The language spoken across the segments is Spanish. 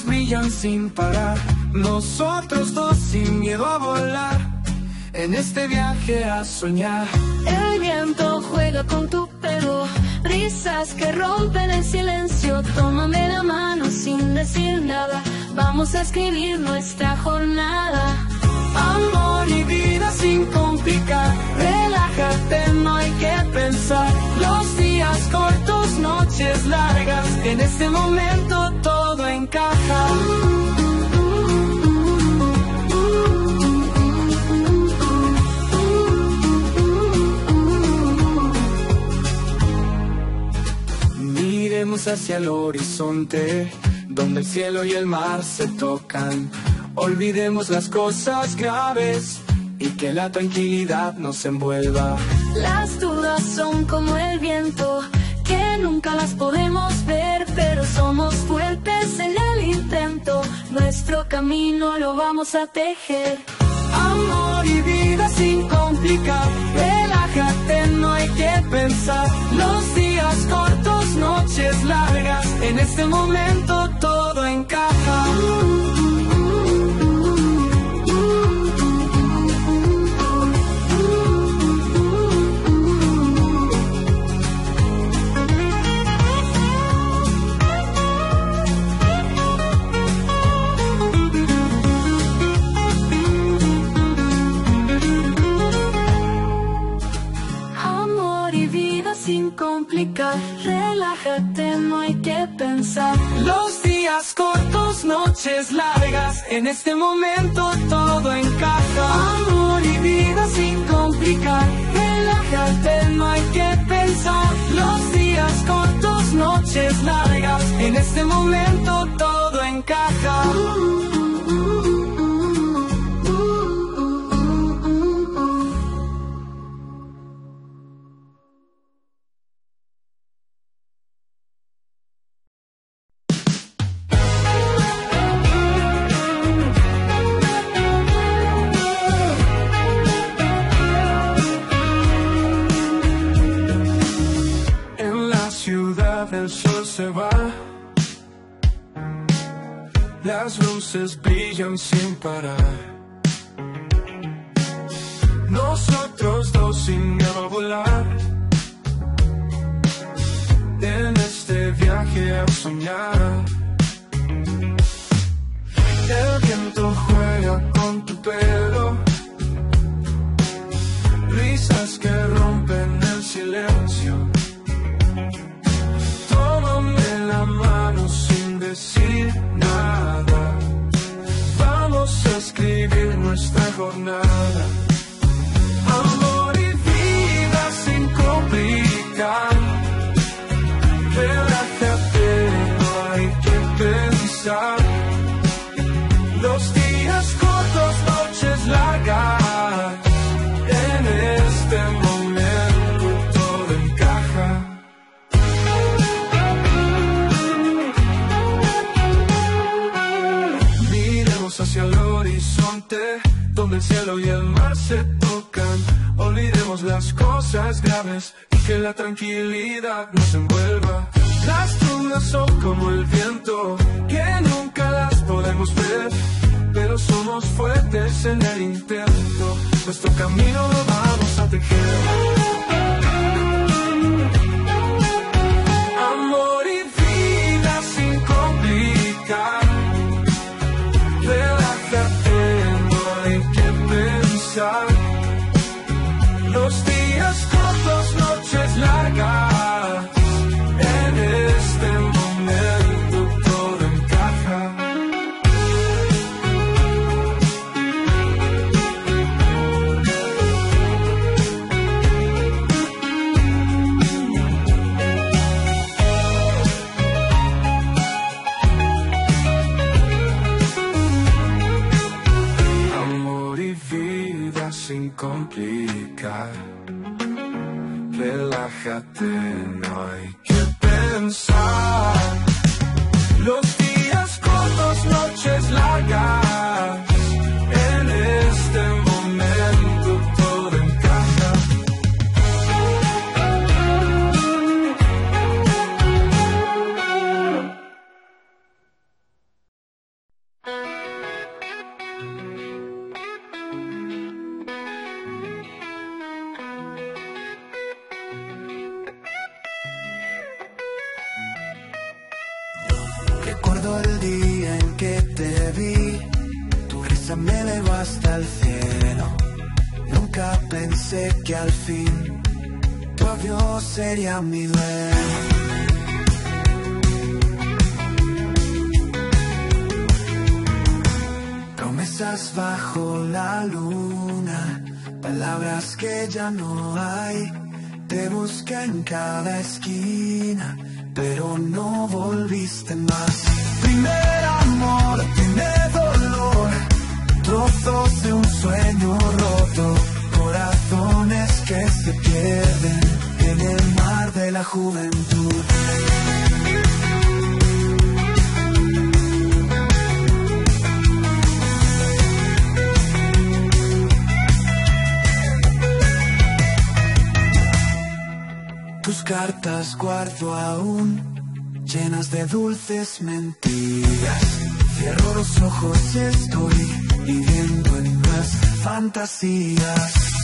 Luces brillan sin parar, nosotros dos sin miedo a volar, en este viaje a soñar. El viento juega con tu pelo, risas que rompen el silencio. Tómame la mano sin decir nada, vamos a escribir nuestra jornada. Amor y vida sin complicar, relájate, no hay que pensar. Los cortos, noches largas, en este momento todo encaja. Miremos hacia el horizonte, donde el cielo y el mar se tocan. Olvidemos las cosas graves y que la tranquilidad nos envuelva. Las dudas son como el viento, que nunca las podemos ver, pero somos fuertes en el intento. Nuestro camino lo vamos a tejer. Amor y vida sin complicar, relájate, no hay que pensar. Los días cortos, noches largas, en este momento todo encaja. Complicar, relájate, no hay que pensar. Los días cortos, noches largas, en este momento todo encaja. Amor y vida sin complicar, relájate, no hay que pensar. Los días cortos, noches largas, en este momento todo encaja. En Las luces brillan sin parar. Nosotros dos sin volar. En este viaje a soñar. El viento juega con tu pelo. Risas que rompen el silencio. Escribir nuestra jornada. Amor y vida sin complicar. Relájate, no hay que pensar. Los días cortos, noches largas. En este momento todo encaja. Hacia el donde el cielo y el mar se tocan. Olvidemos las cosas graves y que la tranquilidad nos envuelva. Las dudas son como el viento, que nunca las podemos ver, pero somos fuertes en el intento. Nuestro camino lo vamos a tejer. Los días cortos, noches largas. Relájate, no hay que pensar. Pensé que al fin tu avión sería mi duelo. Promesas bajo la luna, palabras que ya no hay. Te busqué en cada esquina, pero no volviste más. Primer amor tiene dolor, trozos de un sueño roto, que se pierden en el mar de la juventud. Tus cartas guardo aún, llenas de dulces mentiras. Cierro los ojos y estoy viviendo en unas fantasías.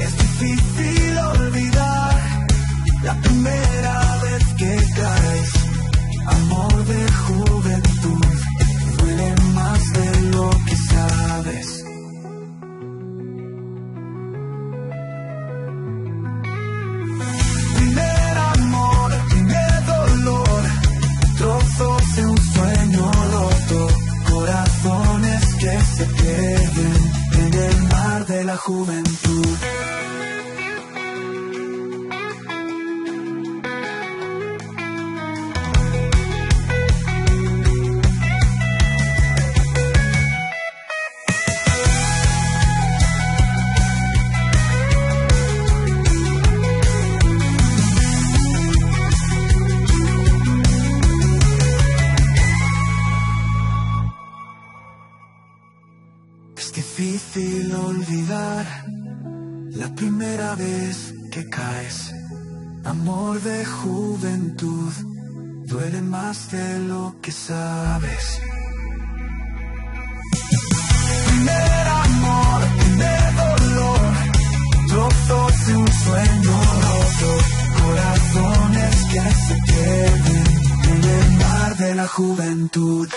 Es difícil olvidar la primera vez que caes. Amor de juventud, duele más de lo que sabes. Primer amor, primer dolor, trozos de un sueño roto, corazones que se pierden de la juventud. Difícil olvidar la primera vez que caes. Amor de juventud, duele más de lo que sabes. Primer amor, primer dolor, trozos de un sueño roto, corazones que se pierden en el mar de la juventud.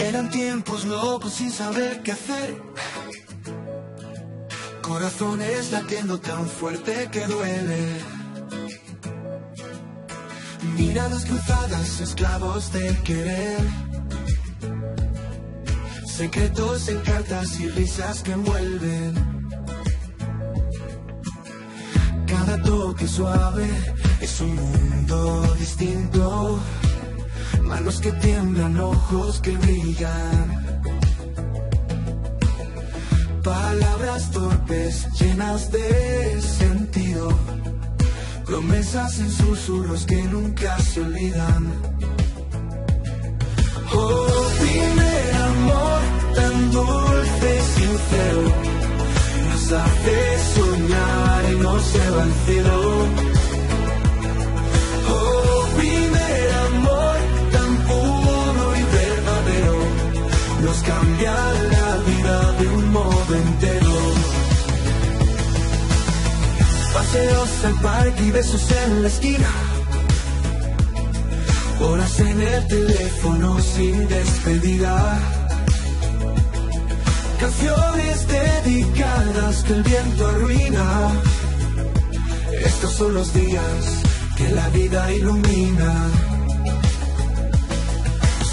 Eran tiempos locos sin saber qué hacer. Corazones latiendo tan fuerte que duele. Miradas cruzadas, esclavos del querer. Secretos en cartas y risas que envuelven. Cada toque suave es un mundo distinto. Manos que tiemblan, ojos que brillan. Palabras torpes llenas de sentido. Promesas en susurros que nunca se olvidan. Oh, primer amor tan dulce y sincero. Nos hace soñar y nos lleva al cielo. Paseos al parque y besos en la esquina. Horas en el teléfono sin despedida. Canciones dedicadas que el viento arruina. Estos son los días que la vida ilumina.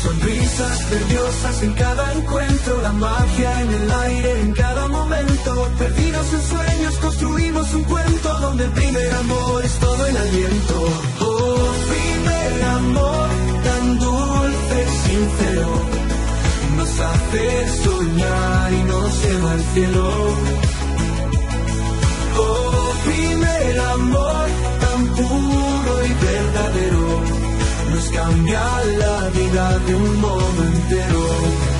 Sonrisas nerviosas en cada encuentro, la magia en el aire en cada momento. Perdidos en sueños construimos un cuento donde el primer amor es todo el aliento. Oh, primer amor tan dulce sincero, nos hace soñar y nos lleva al cielo. Oh, primer amor tan puro y verdadero nos cambia la vida de un modo entero.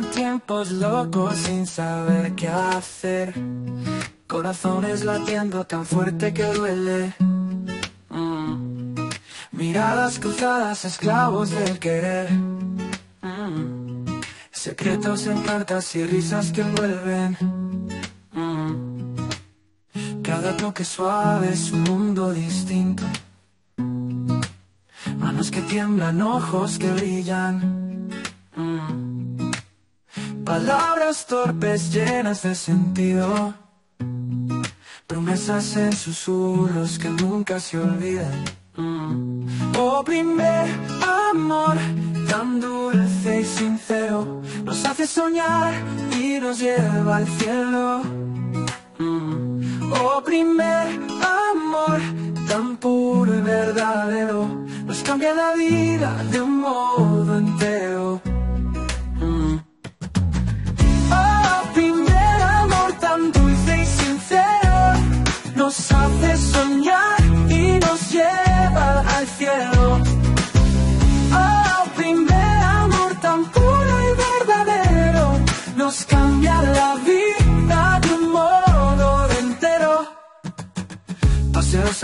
Tiempos locos sin saber qué hacer. Corazones latiendo tan fuerte que duele. Mm. Miradas cruzadas, esclavos del querer. Mm. Secretos en cartas y risas que envuelven. Mm. Cada toque suave es un mundo distinto. Manos que tiemblan, ojos que brillan. Palabras torpes llenas de sentido. Promesas en susurros que nunca se olvidan. Mm. Oh, primer amor, tan dulce y sincero, nos hace soñar y nos lleva al cielo. Mm. Oh, primer amor, tan puro y verdadero, nos cambia la vida de un modo entero.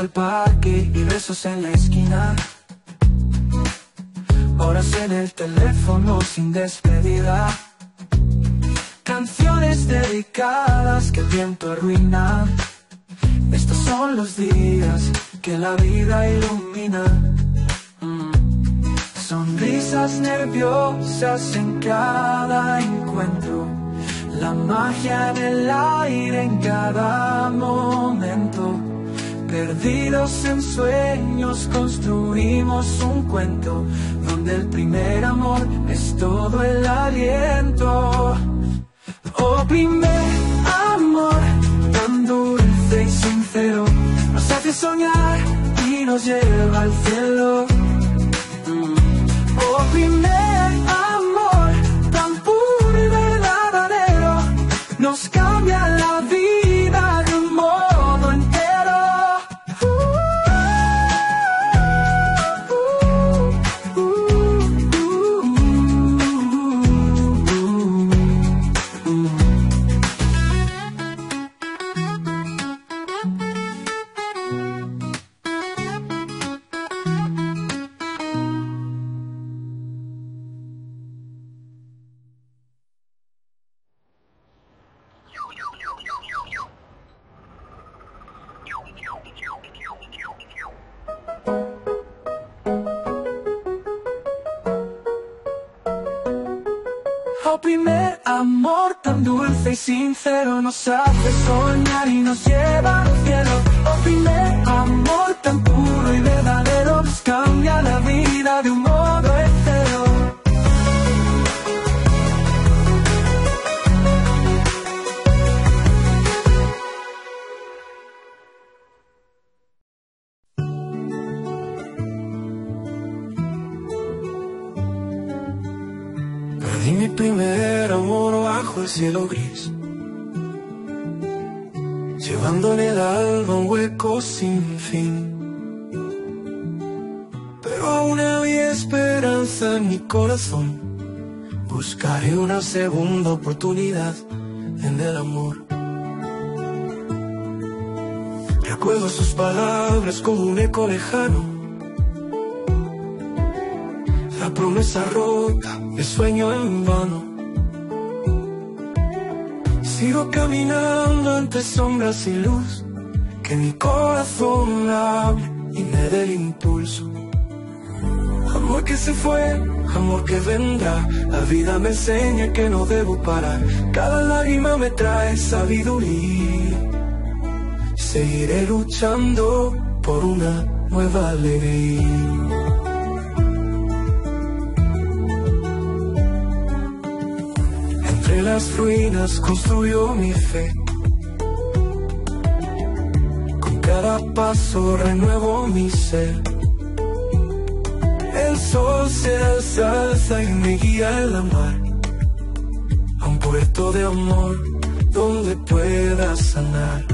Parque y besos en la esquina. Horas en el teléfono sin despedida. Canciones dedicadas que el viento arruina. Estos son los días que la vida ilumina. Mm. Sonrisas nerviosas en cada encuentro. La magia en el aire en cada momento. Perdidos en sueños construimos un cuento donde el primer amor es todo el aliento. Oh, primer amor, tan dulce y sincero, nos hace soñar y nos lleva al cielo. Mm. Oh, primer amor, tan puro y verdadero, nos cambia sincero nos hace soñar y nos lleva segunda oportunidad en el amor Recuerdo sus palabras como un eco lejano la promesa rota, el sueño en vano. Sigo caminando entre sombras y luz, que mi corazón hable y me dé el impulso. Amor que se fue, amor que vendrá, la vida me enseña que no debo parar. Cada lágrima me trae sabiduría. Seguiré luchando por una nueva alegría. Entre las ruinas construyó mi fe. Con cada paso renuevo mi ser. El sol se alza y me guía en la mar. A un puerto de amor donde pueda sanar.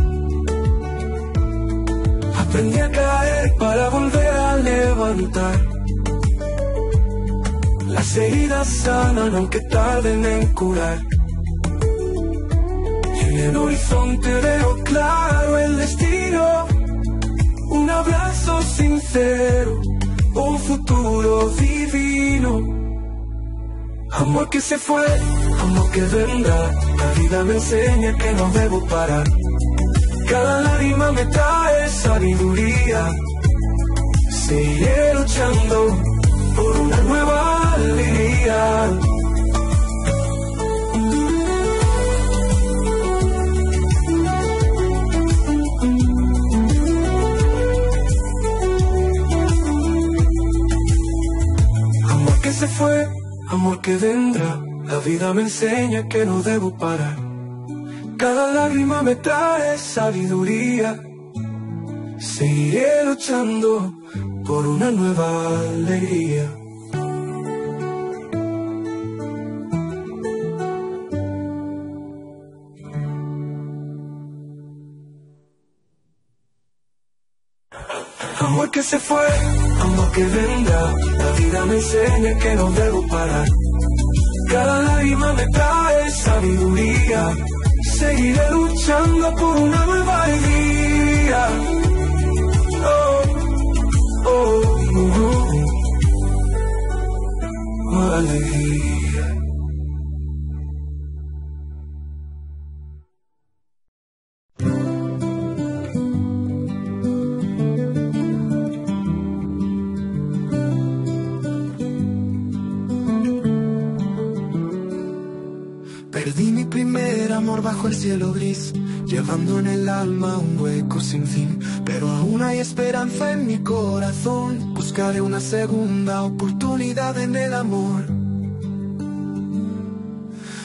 Aprendí a caer para volver a levantar. Las heridas sanan aunque tarden en curar. En el horizonte veo claro el destino. Un abrazo sincero, un futuro divino. Amor que se fue, amor que vendrá. La vida me enseña que no debo parar. Cada lágrima me trae sabiduría. Seguiré luchando por una nueva alegría. Se fue, amor que vendrá, la vida me enseña que no debo parar. Cada lágrima me trae sabiduría. Seguiré luchando por una nueva alegría. Amor que se fue, amor que vendrá, vida me que no debo parar. Cada lágrima me trae sabiduría, seguiré luchando por una nueva alegría. Oh, oh, oh, oh, alegría. Bajo el cielo gris, llevando en el alma un hueco sin fin. Pero aún hay esperanza en mi corazón, buscaré una segunda oportunidad en el amor.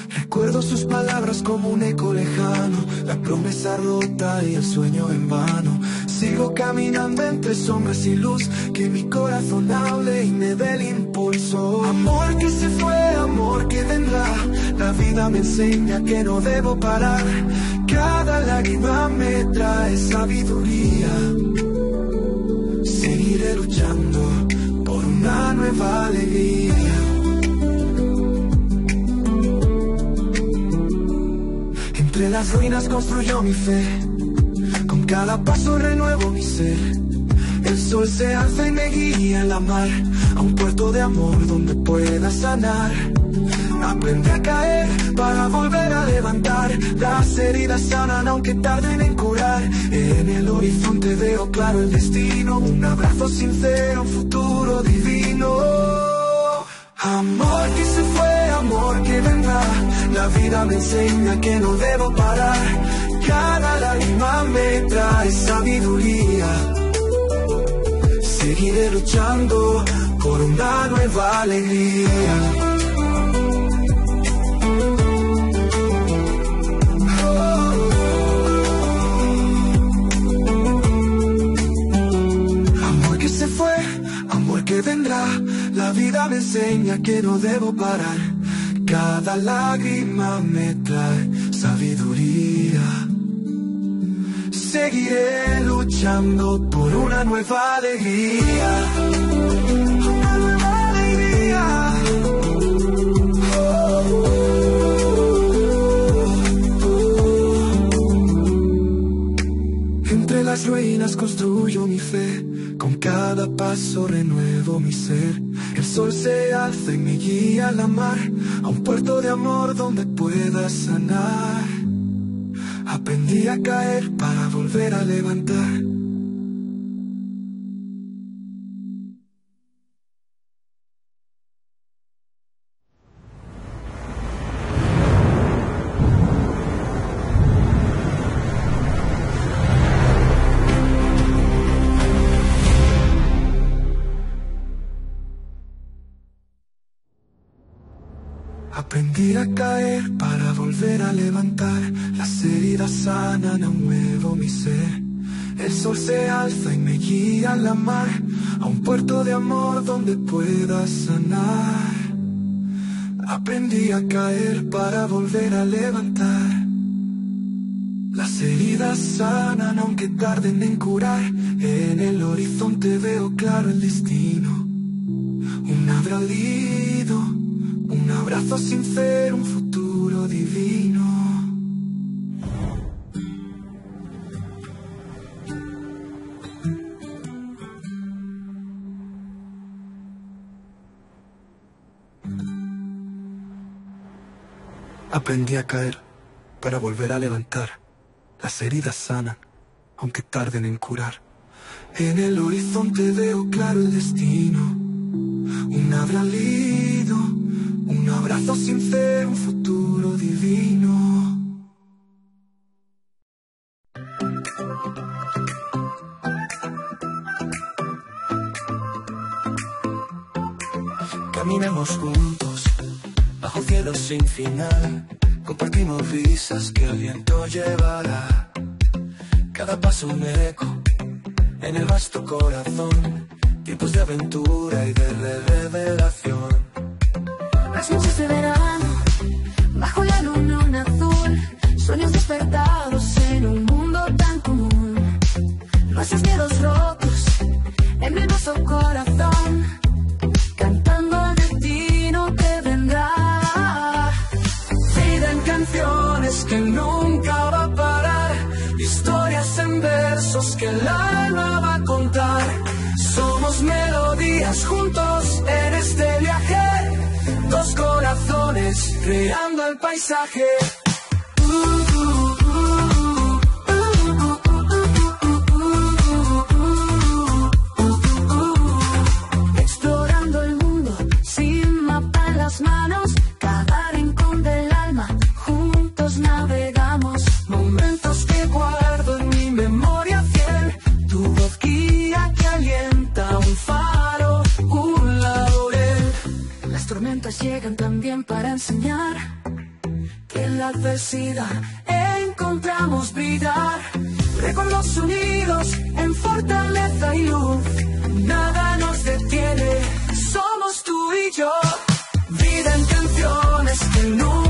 Recuerdo sus palabras como un eco lejano, la promesa rota y el sueño en vano. Sigo caminando entre sombras y luz, que mi corazón hable y me dé el impulso. Amor que se fue, amor que vendrá, la vida me enseña que no debo parar. Cada lágrima me trae sabiduría. Seguiré luchando por una nueva alegría. Entre las ruinas construyó mi fe, cada paso renuevo mi ser. El sol se alza y me guía en la mar, a un puerto de amor donde pueda sanar. Aprendí a caer para volver a levantar, las heridas sanan aunque tarden en curar. En el horizonte veo claro el destino, un abrazo sincero, un futuro divino. Amor que se fue, amor que vendrá. La vida me enseña que no debo parar. Cada lágrima me trae sabiduría. Seguiré luchando por una nueva alegría. vendrá. La vida me enseña que no debo parar. Cada lágrima me trae sabiduría. Seguiré luchando por una nueva alegría. Entre las ruinas construyo mi fe con cada paso renuevo mi ser. El sol se alza y me guía a la mar, a un puerto de amor donde pueda sanar. Aprendí a caer para volver a levantar. Aprendí a caer para volver a levantar. Las heridas sanan a un nuevo mi ser. El sol se alza y me guía a la mar, a un puerto de amor donde pueda sanar. Aprendí a caer para volver a levantar. Las heridas sanan aunque tarden en curar. En el horizonte veo claro el destino. Un abralido un abrazo sincero, un futuro divino. Aprendí a caer para volver a levantar. Las heridas sanan, aunque tarden en curar. En el horizonte veo claro el destino. Un abralido un abrazo sincero, un futuro divino. Caminemos juntos, bajo cielo sin final. Compartimos risas que el viento llevará. Cada paso un eco en el vasto corazón. Tiempos de aventura y de revelación las noches de verano, bajo la luna azul, sueños despertados en un mundo tan común. Nuestros miedos rotos en mi vaso corazón, cantando el destino que vendrá. Que nunca va a parar, historias en versos que el alma va a contar. Somos melodías juntos en este viaje dos corazones creando el paisaje. Explorando llegan también para enseñar que en la adversidad encontramos brillar. Recuerdos unidos en fortaleza y luz, nada nos detiene, somos tú y yo. Vida en canciones que nunca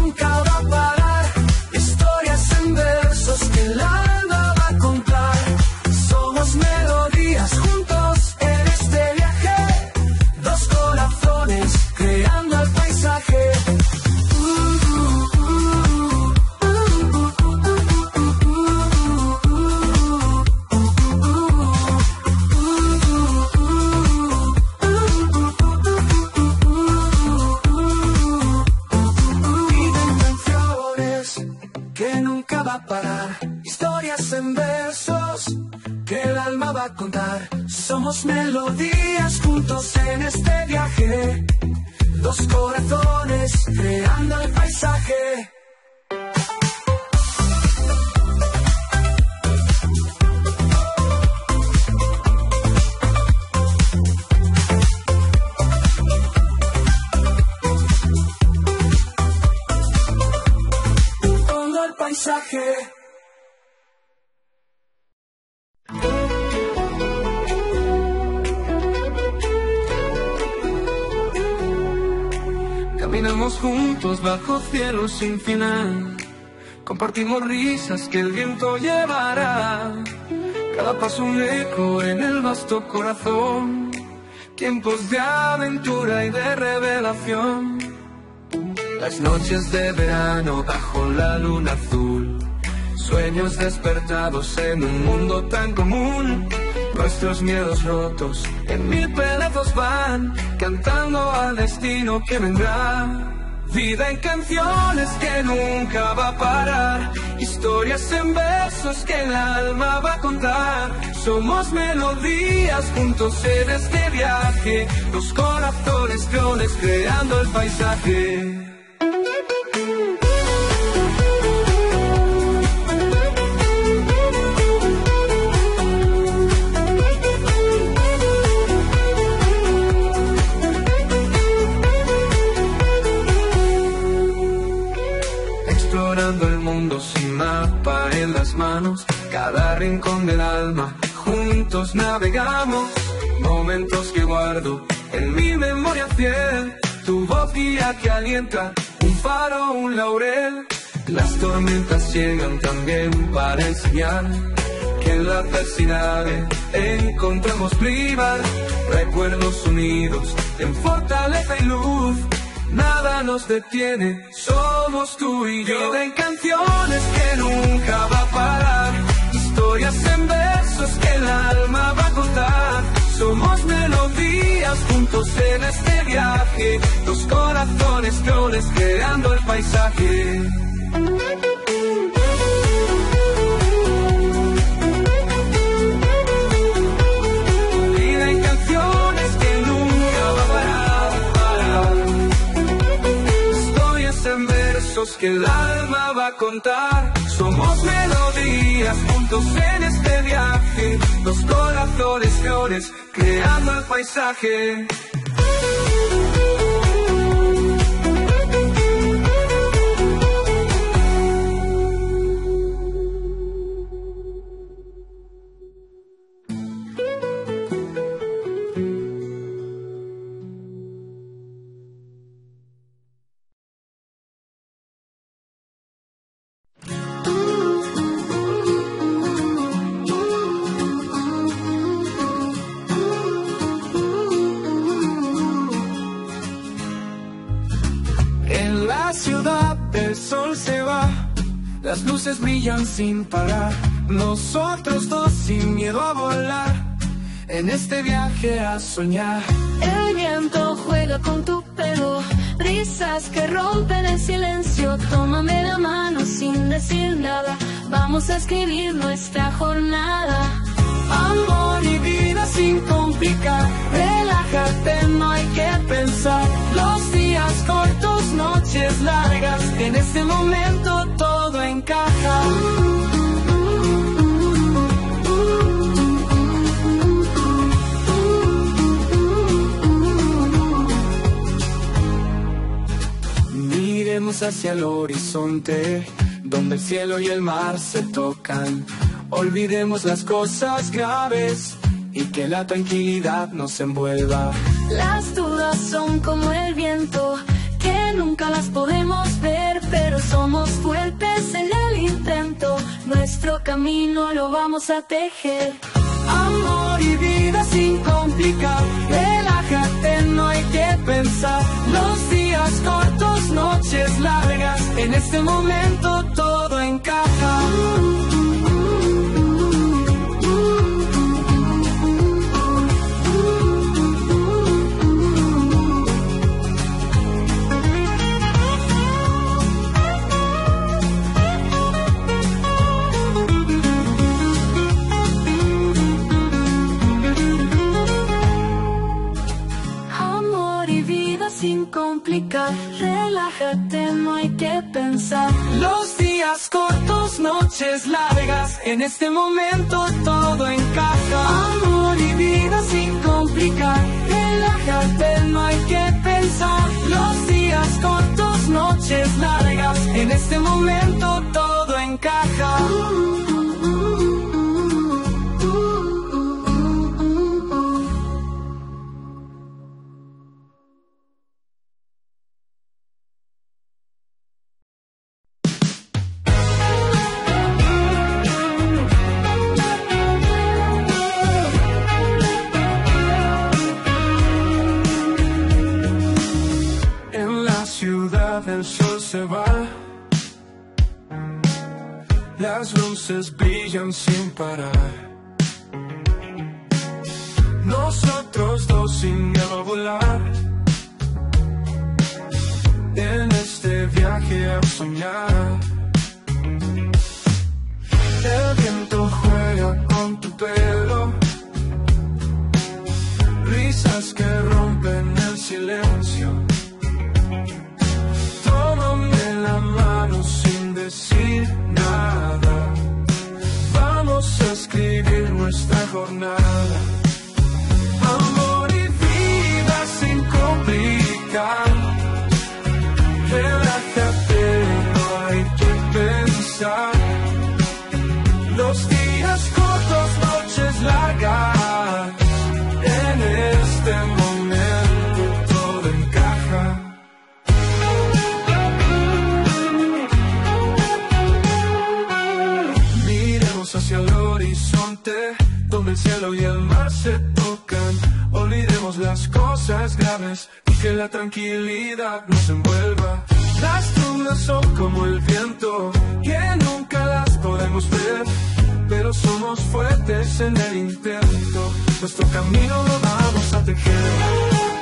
cielo sin final. Compartimos risas que el viento llevará. Cada paso un eco en el vasto corazón. Tiempos de aventura y de revelación. Las noches de verano bajo la luna azul. Sueños despertados en un mundo tan común. Nuestros miedos rotos en mil pedazos van, cantando al destino que vendrá. Vida en canciones que nunca va a parar, historias en versos que el alma va a contar. Somos melodías juntos en este viaje, dos corazones clones creando el paisaje. Cada rincón del alma, juntos navegamos, momentos que guardo en mi memoria fiel, tu voz guía que alienta, un faro, un laurel, las tormentas llegan también para enseñar que en la adversidad encontramos privar, recuerdos unidos en fortaleza y luz. Nada nos detiene, somos tú y yo. En canciones que nunca va a parar. Historias en versos que el alma va a contar. Somos melodías juntos en este viaje. Dos corazones clones creando el paisaje. Que el alma va a contar. Somos melodías juntos en este viaje. Dos corazones flores creando el paisaje. Las luces brillan sin parar. Nosotros dos sin miedo a volar, en este viaje a soñar. El viento juega con tu pelo, risas que rompen el silencio. Tómame la mano sin decir nada, vamos a escribir nuestra jornada. Amor y vida sin complicar, relájate, no hay que pensar. Los días cortos, noches largas, en este momento todo encaja. Miremos hacia el horizonte, donde el cielo y el mar se tocan. Olvidemos las cosas graves y que la tranquilidad nos envuelva. Las dudas son como el viento, que nunca las podemos ver, pero somos fuertes en el intento. Nuestro camino lo vamos a tejer. Amor y vida sin complicar, relájate, no hay que pensar. Los días cortos, noches largas, en este momento todo encaja. sin complicar. Relájate, no hay que pensar. Los días cortos, noches largas. En este momento todo encaja. Amor y vida sin complicar. Relájate, no hay que pensar. Los días cortos, noches largas. En este momento todo encaja. Luces brillan sin parar. Nosotros dos sin miedo. En este viaje a soñar. El viento juega con tu pelo. Risas que rompen el silencio. Escribir nuestra jornada. Hacia el horizonte, donde el cielo y el mar se tocan. Olvidemos las cosas graves y que la tranquilidad nos envuelva. Las nubes son como el viento, que nunca las podemos ver, pero somos fuertes en el intento. Nuestro camino lo vamos a tejer.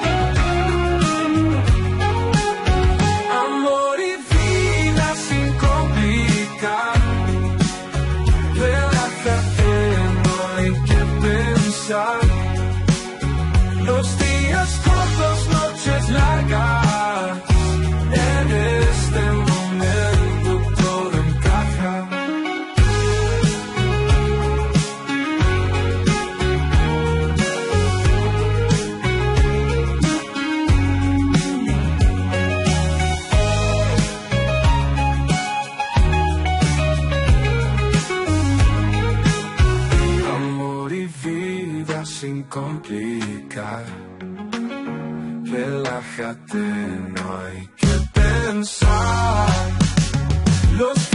Los días cortos, noches largas. Relájate, no hay que pensar. Los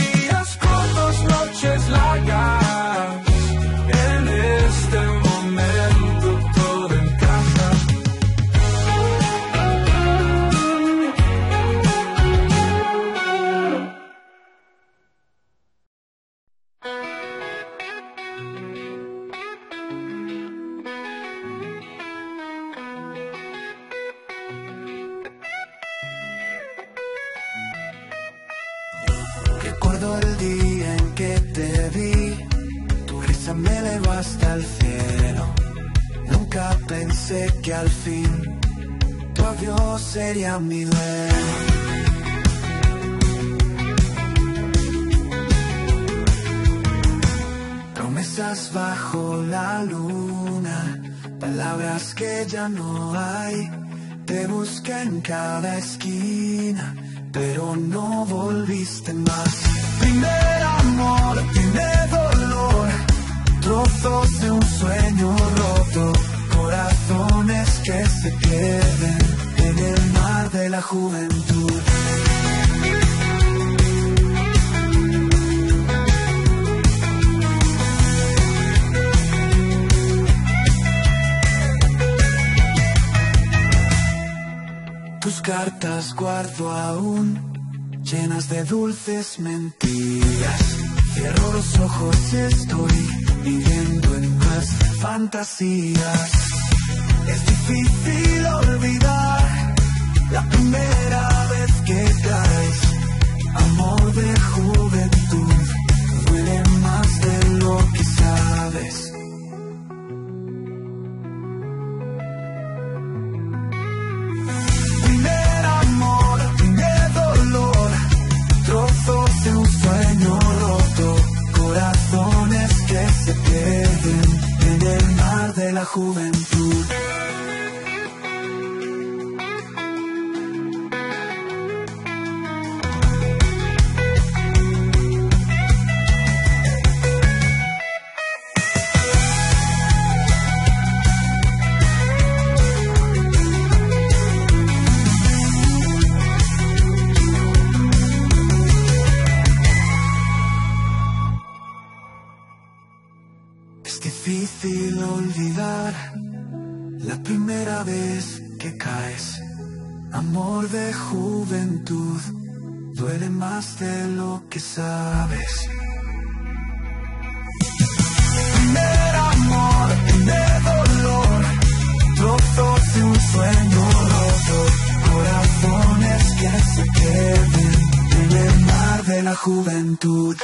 pensé que al fin tu adiós sería mi duelo. Promesas bajo la luna, palabras que ya no hay. Te busqué en cada esquina, pero no volviste más. Primer amor, primer dolor, trozos de un sueño roto, que se pierden en el mar de la juventud. Tus cartas guardo aún, llenas de dulces mentiras. Cierro los ojos estoy viviendo en más fantasías. Es difícil olvidar la primera vez que caes. Amor de juventud duele más de lo que sabes. Primer amor, primer dolor, trozos de un sueño roto, corazones que se pierden en el mar de la juventud. Difícil olvidar la primera vez que caes. Amor de juventud duele más de lo que sabes. Primer amor, primer dolor, trozos de un sueño roto, corazones que se queden en el mar de la juventud.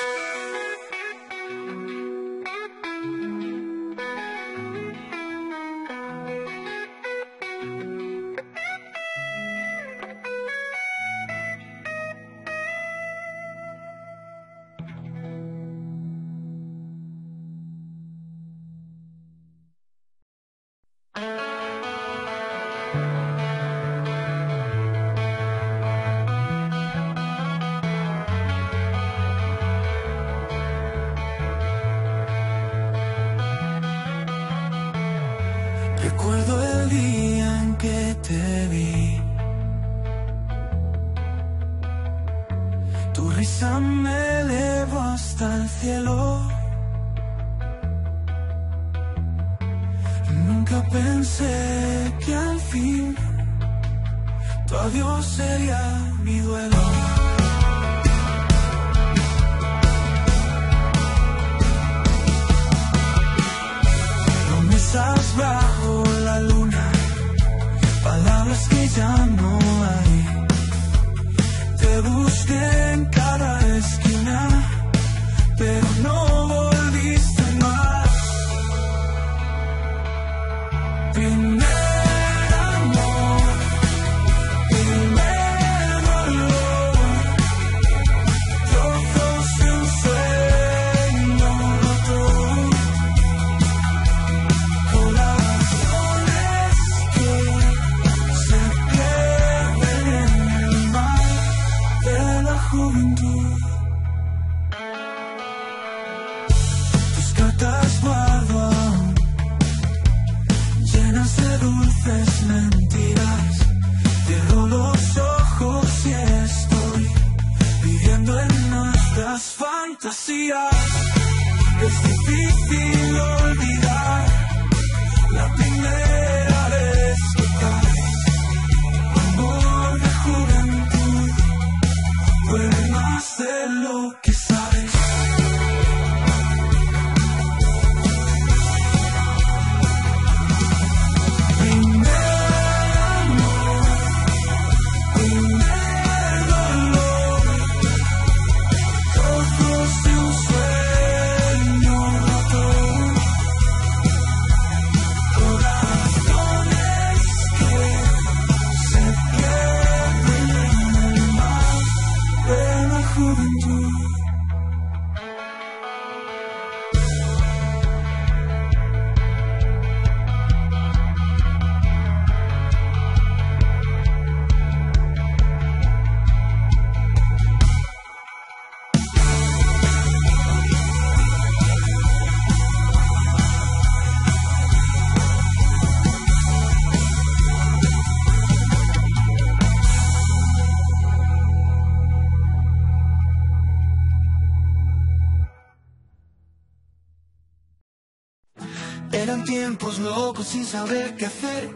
Eran tiempos locos sin saber qué hacer.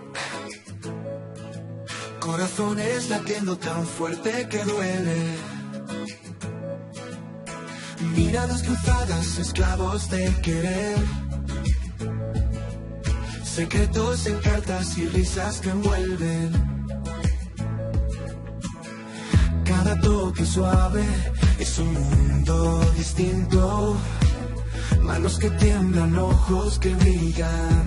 Corazones latiendo tan fuerte que duele. Miradas cruzadas, esclavos de querer. Secretos en cartas y risas que envuelven. Cada toque suave es un mundo distinto. Manos que tiemblan, ojos que brillan.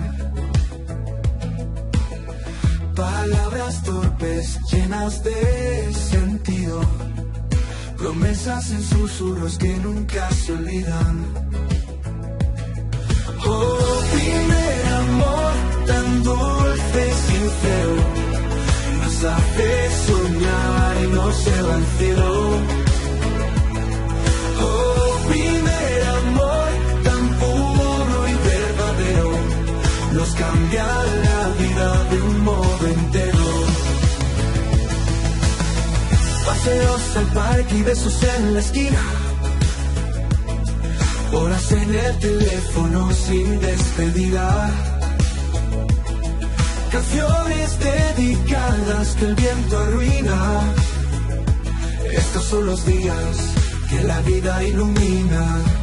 Palabras torpes, llenas de sentido. Promesas en susurros que nunca se olvidan. Oh, primer amor, tan dulce y sincero nos hace soñar y nos lleva al cielo. La vida de un modo entero. Paseos al parque y besos en la esquina. Horas en el teléfono sin despedida. Canciones dedicadas que el viento arruina. Estos son los días que la vida ilumina.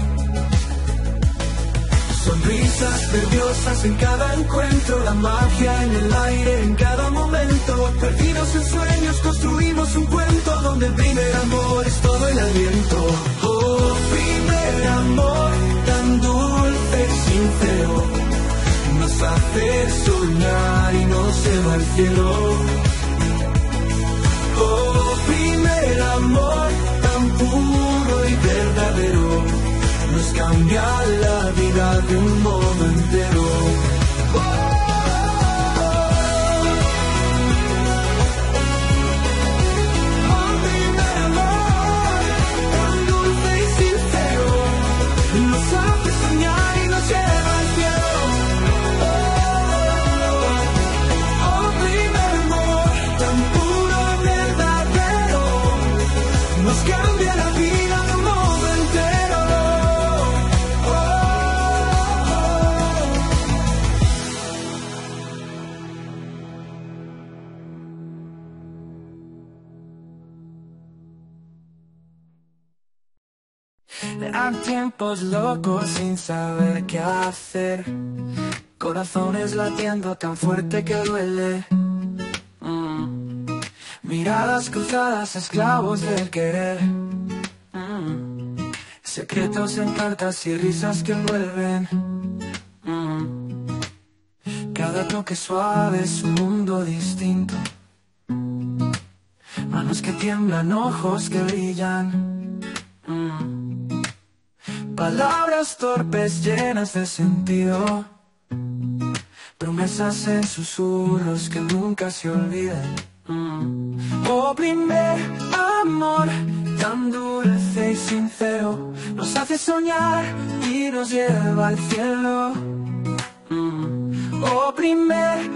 Sonrisas nerviosas en cada encuentro, la magia en el aire en cada momento. Perdidos en sueños construimos un cuento donde el primer amor es todo el aliento. Oh, primer amor tan dulce y sincero nos hace soñar y nos lleva al cielo. Oh, primer amor tan puro y verdadero nos cambia la vida de un modo entero. Tiempos locos sin saber qué hacer. Corazones latiendo tan fuerte que duele. Mm. Miradas cruzadas, esclavos del querer. Mm. Secretos en cartas y risas que envuelven. Mm. Cada toque suave es un mundo distinto. Manos que tiemblan, ojos que brillan. Palabras torpes llenas de sentido. Promesas en susurros que nunca se olvidan. Mm. Oh, primer amor, tan dulce y sincero, nos hace soñar y nos lleva al cielo. Mm. Oh, primer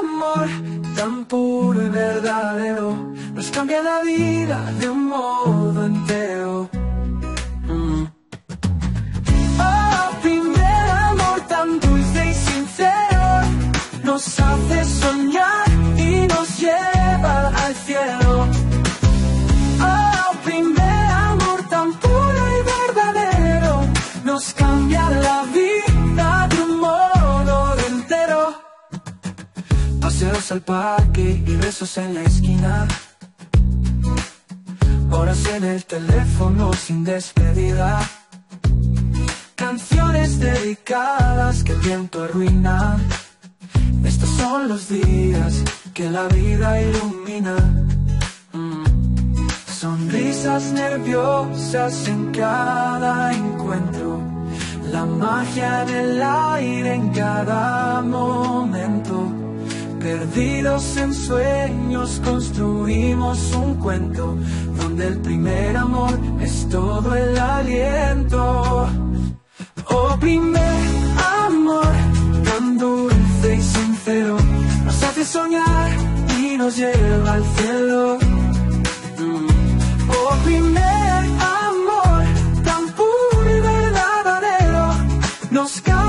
amor, tan puro y verdadero, nos cambia la vida de un modo entero. En la esquina. Horas en el teléfono sin despedida. Canciones dedicadas que el viento arruina. Estos son los días que la vida ilumina. Mm. Sonrisas nerviosas en cada encuentro. La magia en el aire en cada momento. Perdidos en sueños construimos un cuento donde el primer amor es todo el aliento. Oh, primer amor, tan dulce y sincero, nos hace soñar y nos lleva al cielo. Mm. Oh, primer amor, tan puro y verdadero, nos cambia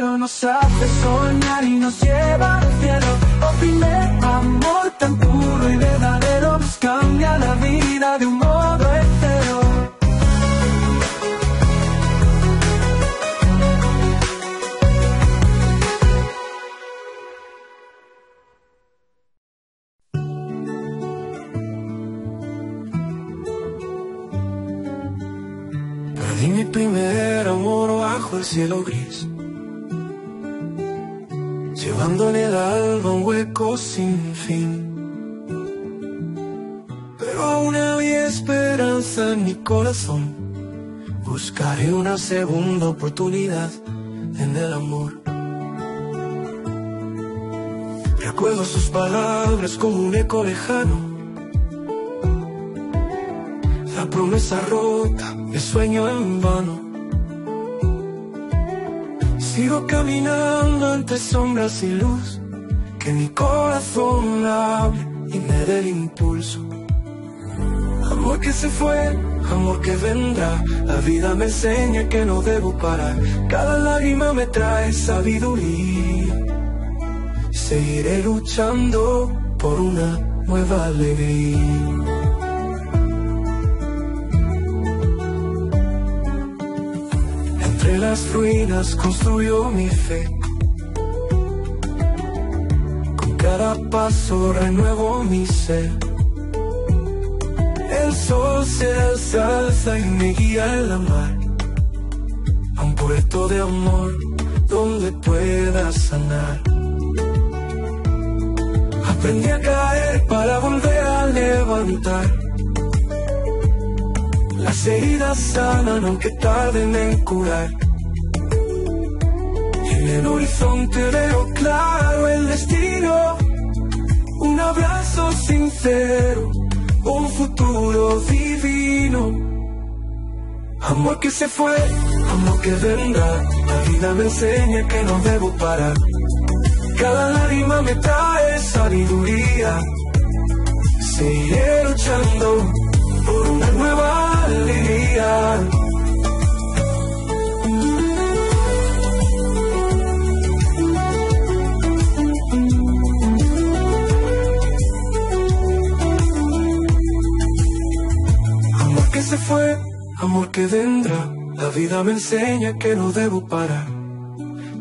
sincero nos hace soñar y nos lleva oportunidad en el amor. Recuerdo sus palabras como un eco lejano. La promesa rota, el sueño en vano. Sigo caminando entre sombras y luz. Que mi corazón hable y me dé el impulso. Amor que se fue, amor que vendrá. La vida me enseña que no debo parar. Cada lágrima me trae sabiduría. Seguiré luchando por una nueva alegría. Entre las ruinas construyó mi fe. Con cada paso renuevo mi ser. El sol se alza y me guía en la mar a un puerto de amor donde pueda sanar. Aprendí a caer para volver a levantar. Las heridas sanan aunque tarden en curar. En el horizonte veo claro el destino. Un abrazo sincero, un futuro divino. Amor que se fue, amor que vendrá. La vida me enseña que no debo parar. Cada lágrima me trae sabiduría. Seguiré luchando por una nueva alegría. Fue, amor que vendrá. La vida me enseña que no debo parar.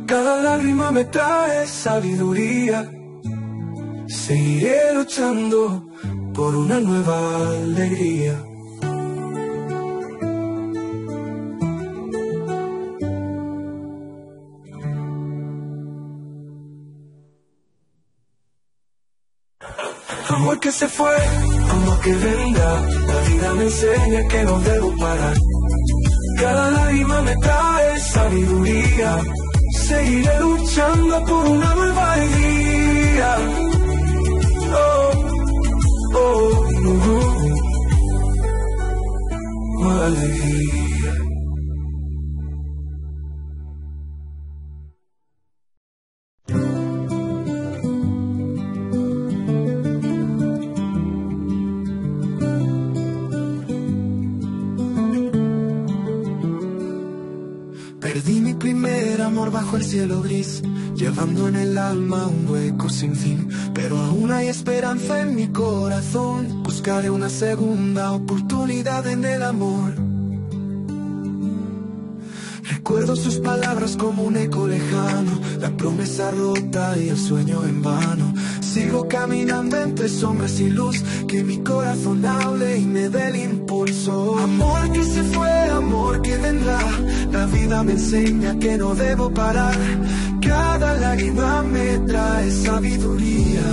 Cada lágrima me trae sabiduría. Seguiré luchando por una nueva alegría. Amor que se fue, amor que vendrá. Me enseña que no debo parar. Cada lágrima me trae sabiduría. Seguiré luchando por una nueva alegría. Oh, oh, uh, uh, alegría. Cielo gris, llevando en el alma un hueco sin fin. Pero aún hay esperanza en mi corazón. Buscaré una segunda oportunidad en el amor. Recuerdo sus palabras como un eco lejano, la promesa rota y el sueño en vano. Sigo caminando entre sombras y luz, que mi corazón hable y me dé el impulso. Amor que se fue, amor que vendrá, la vida me enseña que no debo parar. Cada lágrima me trae sabiduría.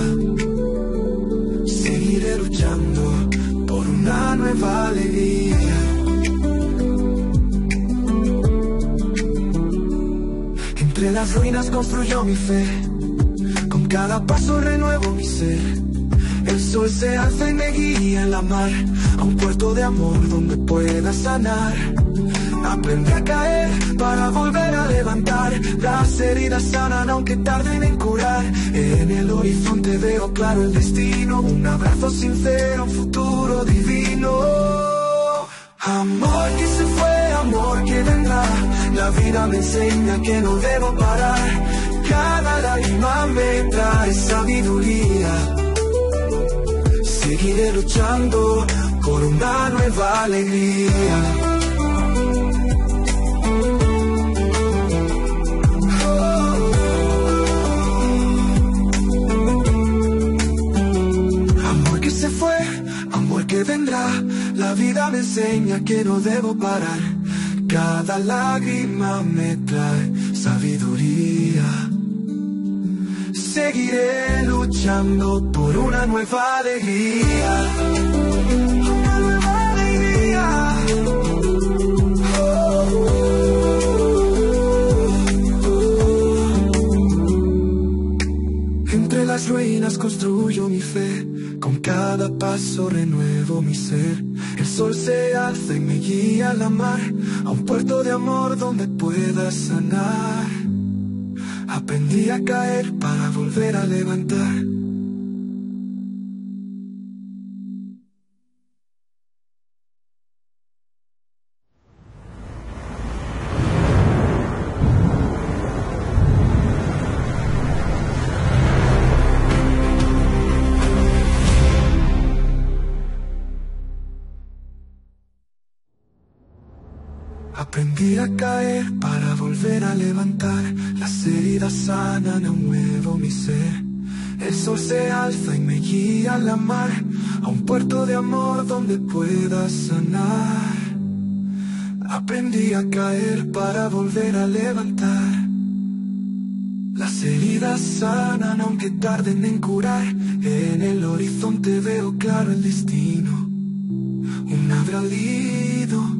Seguiré luchando por una nueva alegría. Entre las ruinas construyó mi fe. Cada paso renuevo mi ser. El sol se alza y me guía en la mar a un puerto de amor donde pueda sanar. Aprendí a caer para volver a levantar. Las heridas sanan aunque tarden en curar. En el horizonte veo claro el destino. Un abrazo sincero, un futuro divino. Amor que se fue, amor que vendrá. La vida me enseña que no debo parar. Cada lágrima me trae sabiduría. Seguiré luchando por una nueva alegría. Amor que se fue, amor que vendrá. La vida me enseña que no debo parar. cada lágrima me trae sabiduría. Seguiré luchando por una nueva alegría. Una nueva alegría. Entre las ruinas construyo mi fe, con cada paso renuevo mi ser. El sol se alza y me guía a la mar, a un puerto de amor donde pueda sanar. Aprendí a caer para volver a levantar. Aprendí a caer para volver a levantar. Las heridas sanan, un nuevo mi ser. El sol se alza y me guía a la mar, a un puerto de amor donde pueda sanar. Aprendí a caer para volver a levantar. Las heridas sanan aunque tarden en curar. En el horizonte veo claro el destino. Un abralido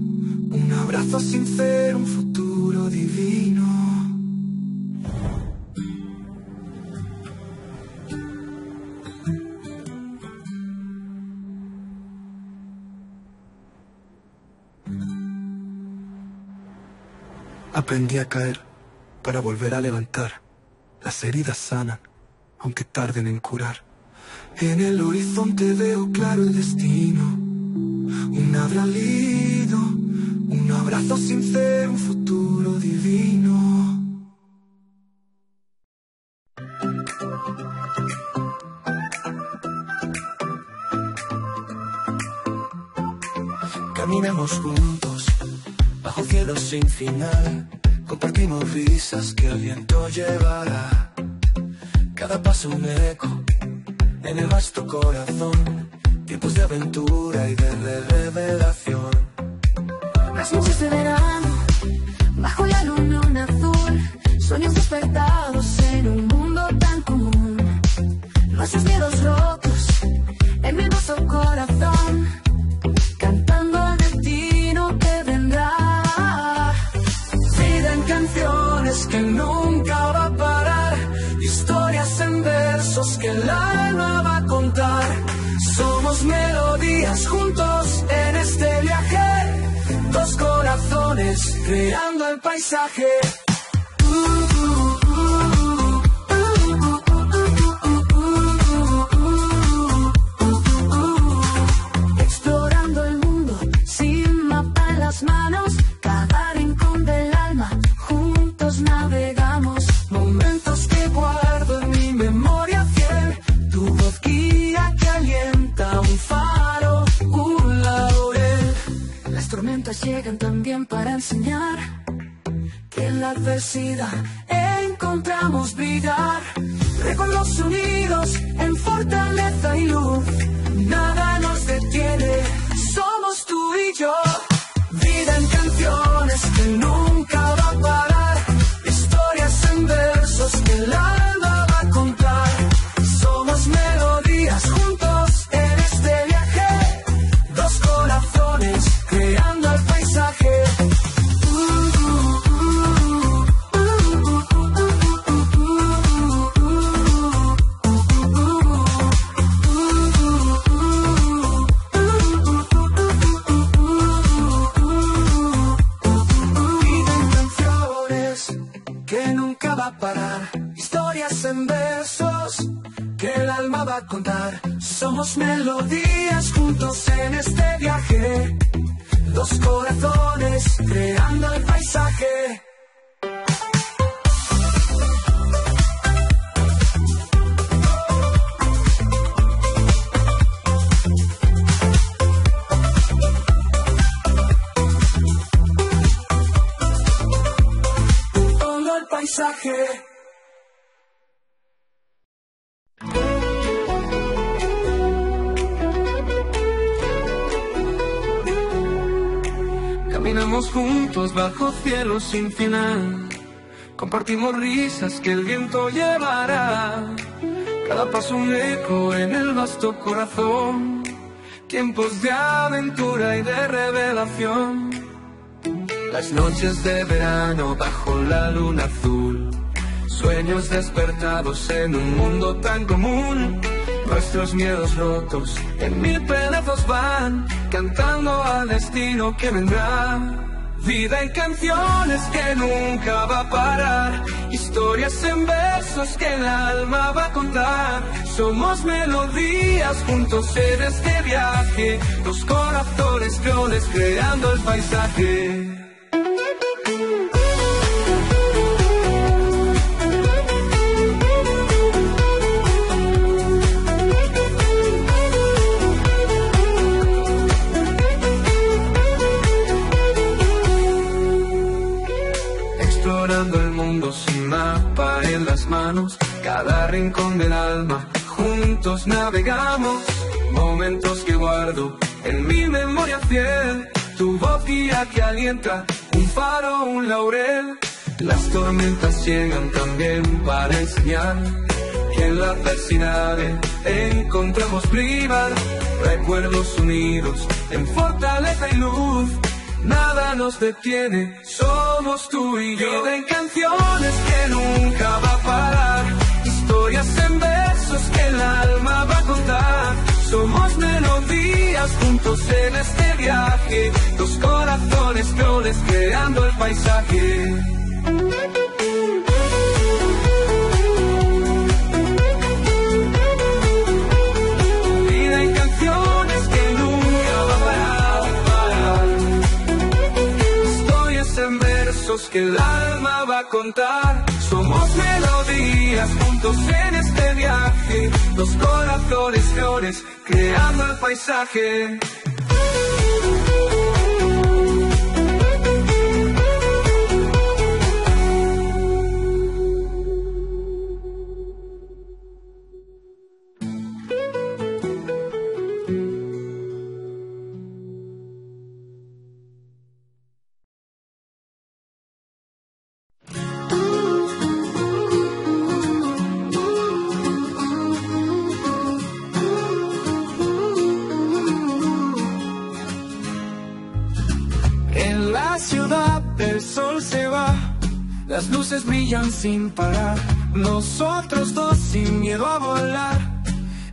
un abrazo sincero, un futuro divino. Aprendí a caer para volver a levantar. Las heridas sanan, aunque tarden en curar. En el horizonte veo claro el destino. Un abralido un abrazo sincero, un futuro divino. Caminamos juntos, bajo cielo sin final. Compartimos risas que el viento llevará. Cada paso un eco en el vasto corazón. Tiempos de aventura y de revelación. Las noches de verano, bajo la luna azul, sueños despertados en un mundo tan común. Nuestros miedos rotos en mi hermoso corazón, que nunca va a parar, historias en versos que el alma va a contar. Somos melodías juntos en este viaje dos corazones creando el paisaje. Explorando navegamos. Momentos que guardo en mi memoria fiel, tu voz guía que alienta un faro, un laurel. Las tormentas llegan también para enseñar que en la adversidad encontramos brillar. Recuerdos unidos en fortaleza y luz, nada nos detiene, somos tú y yo. Vida en canciones que nunca cielo sin final. Compartimos risas que el viento llevará. Cada paso un eco en el vasto corazón. Tiempos de aventura y de revelación. Las noches de verano bajo la luna azul. Sueños despertados en un mundo tan común. Nuestros miedos rotos en mil pedazos van, cantando al destino que vendrá. Vida en canciones que nunca va a parar. Historias en versos que el alma va a contar. Somos melodías juntos en este viaje. Dos corazones clones creando el paisaje. Rincón del alma, juntos navegamos, momentos que guardo en mi memoria fiel, tu voz guía que alienta, un faro, un laurel, las tormentas llegan también para enseñar que en la adversidad encontramos privar, recuerdos unidos en fortaleza y luz. Nada nos detiene, somos tú y yo. en canciones que nunca va a parar, historias en versos que el alma va a contar. Somos melodías juntos en este viaje, dos corazones clones creando el paisaje. que el alma va a contar. Somos melodías juntos en este viaje, dos corazones flores creando el paisaje. Las luces brillan sin parar, nosotros dos sin miedo a volar,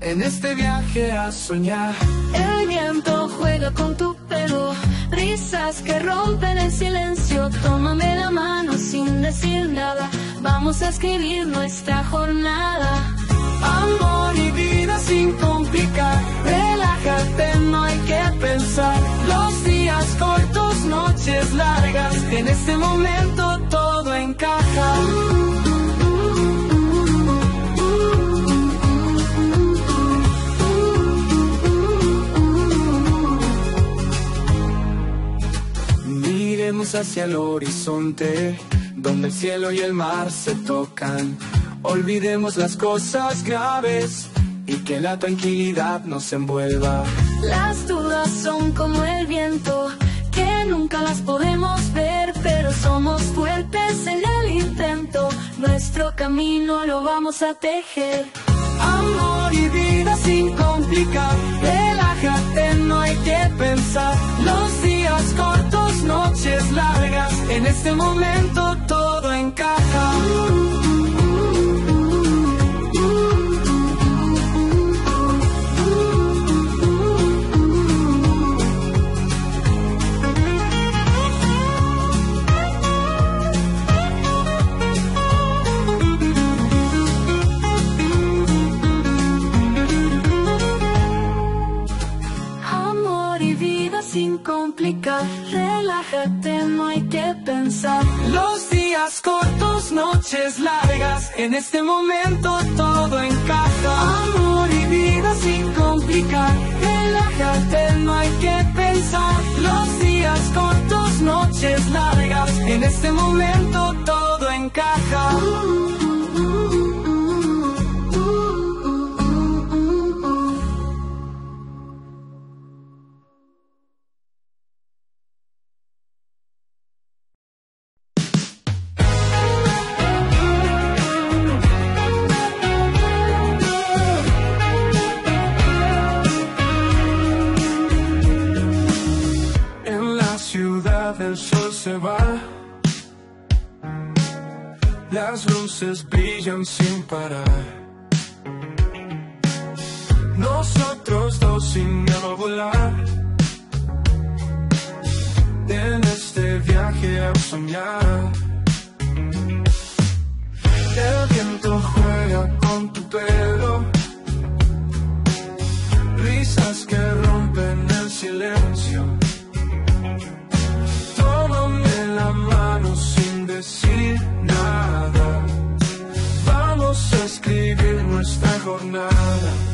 en este viaje a soñar. El viento juega con tu pelo, risas que rompen el silencio, tómame la mano sin decir nada, vamos a escribir nuestra jornada. Amor y vida sin complicar, relájate, no hay que pensar, los días cortos, noches largas, en este momento todo encaja. Miremos hacia el horizonte, donde el cielo y el mar se tocan. Olvidemos las cosas graves y que la tranquilidad nos envuelva. Las dudas son como el viento, que nunca las podemos ver, pero somos fuertes en el intento. Nuestro camino lo vamos a tejer. Amor y vida sin complicar, relájate, no hay que pensar. Los días cortos, noches largas, en este momento todo encaja. Relájate, no hay que pensar. Los días cortos, noches largas, en este momento todo encaja. Amor y vida sin complicar, relájate, no hay que pensar. Los días cortos, noches largas, en este momento todo encaja. Luces brillan sin parar. Nosotros dos sin miedo volar. En este viaje a soñar. El viento juega con tu pelo. Risas que rompen el silencio. Tómame la mano sin decir. Vamos a escribir nuestra jornada.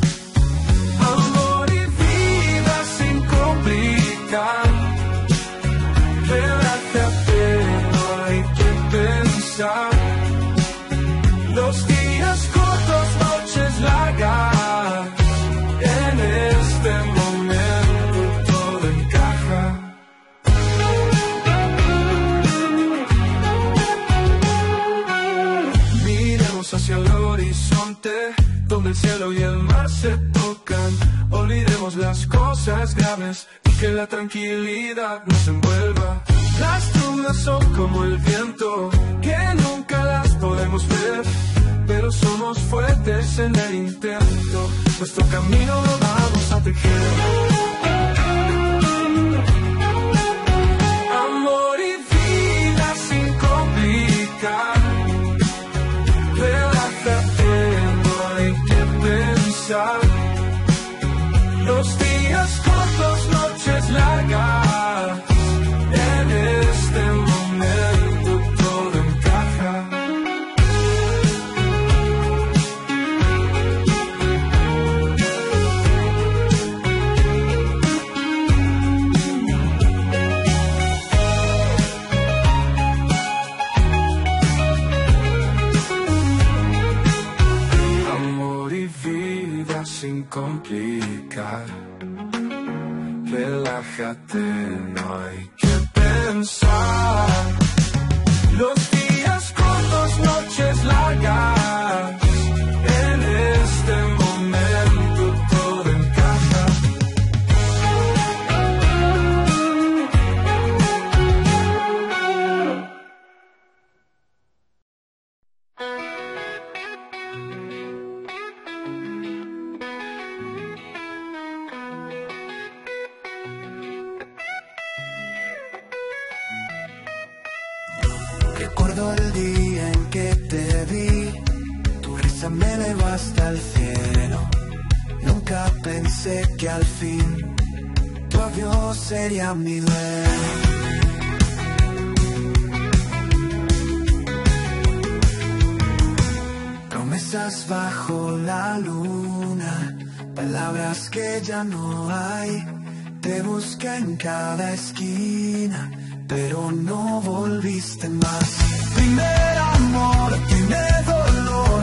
Donde el cielo y el mar se tocan. Olvidemos las cosas graves y que la tranquilidad nos envuelva. Las dudas son como el viento, que nunca las podemos ver, pero somos fuertes en el intento. Nuestro camino lo vamos a tejer. Los días cortos, noches largas. Relájate, no hay que pensar. Que al fin tu avión sería mi duelo. Promesas bajo la luna, palabras que ya no hay. Te busqué en cada esquina, pero no volviste más. Primer amor, primer dolor,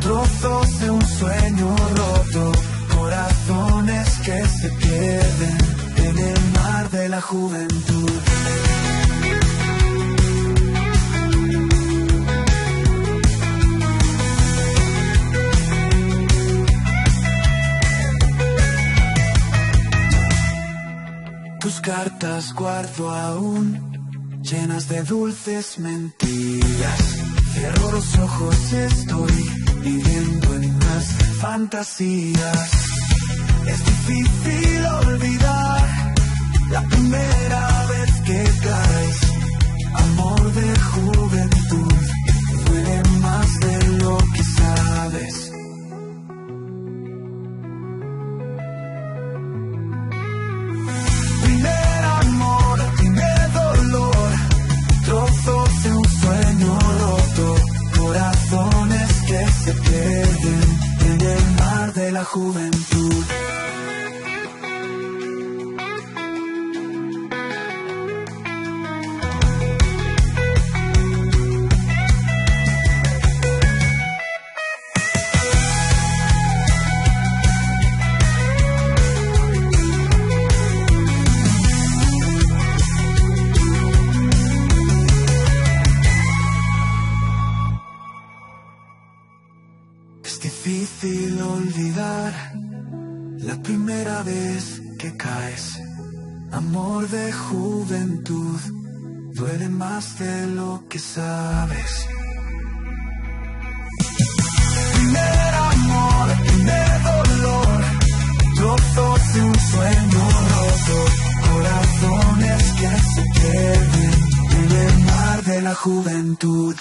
trozos de un sueño roto, corazones que se pierden en el mar de la juventud. Tus cartas guardo aún, llenas de dulces mentiras. Cierro los ojos, estoy viviendo en unas fantasías. Es difícil olvidar la primera vez que caes. Amor de juventud, duele más de lo que sabes. Primer amor, primer dolor, trozos de un sueño roto, corazones que se pierden en el de la juventud. Difícil olvidar la primera vez que caes. Amor de juventud, duele más de lo que sabes. primer amor, primer dolor, trozos de un sueño roto, corazones que se pierden en el mar de la juventud.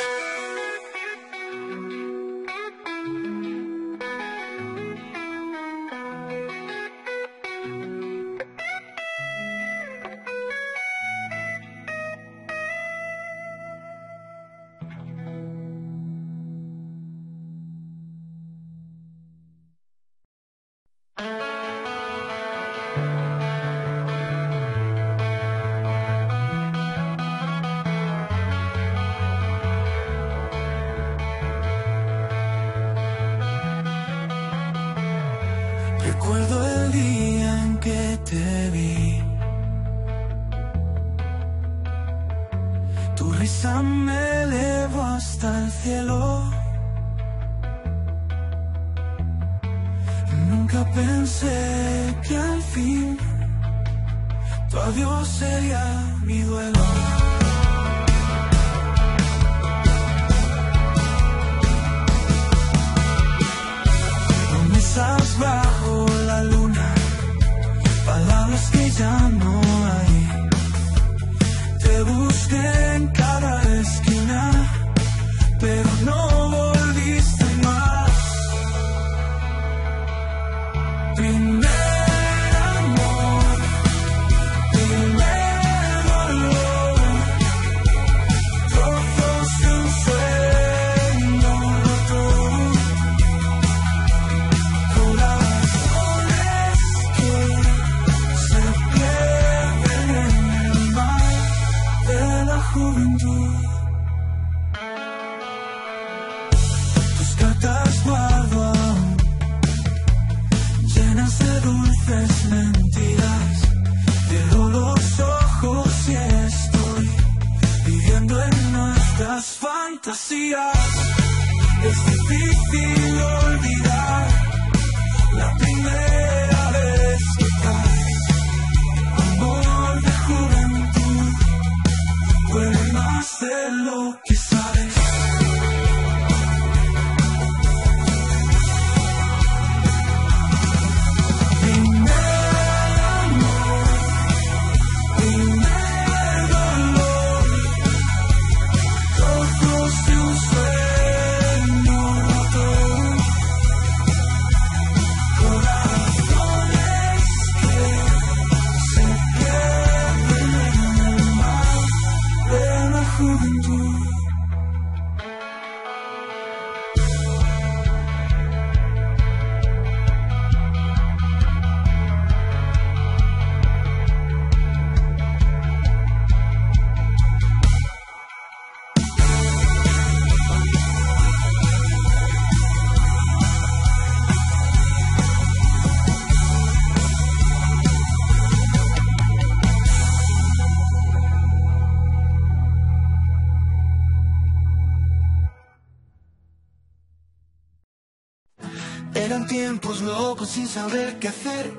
Tiempos locos sin saber qué hacer.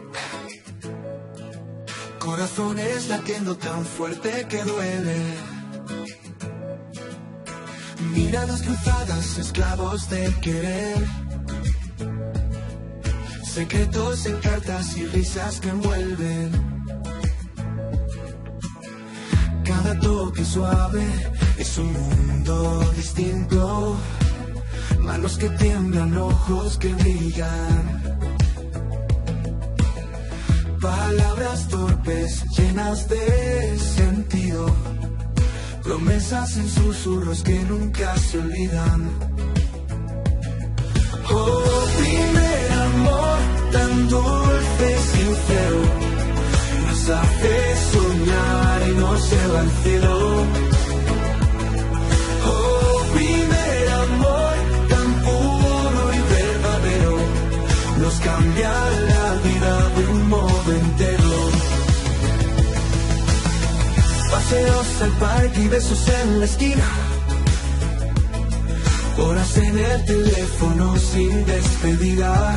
Corazones latiendo tan fuerte que duele. Miradas cruzadas, esclavos del querer. Secretos en cartas y risas que envuelven. Cada toque suave es un mundo distinto. Manos que tiemblan, ojos que brillan. Palabras torpes, llenas de sentido. Promesas en susurros que nunca se olvidan. Oh, primer amor, tan dulce sincero. Nos hace soñar y nos lleva al cielo. Nos cambia la vida de un modo entero. Paseos al parque y besos en la esquina. Horas en el teléfono sin despedida.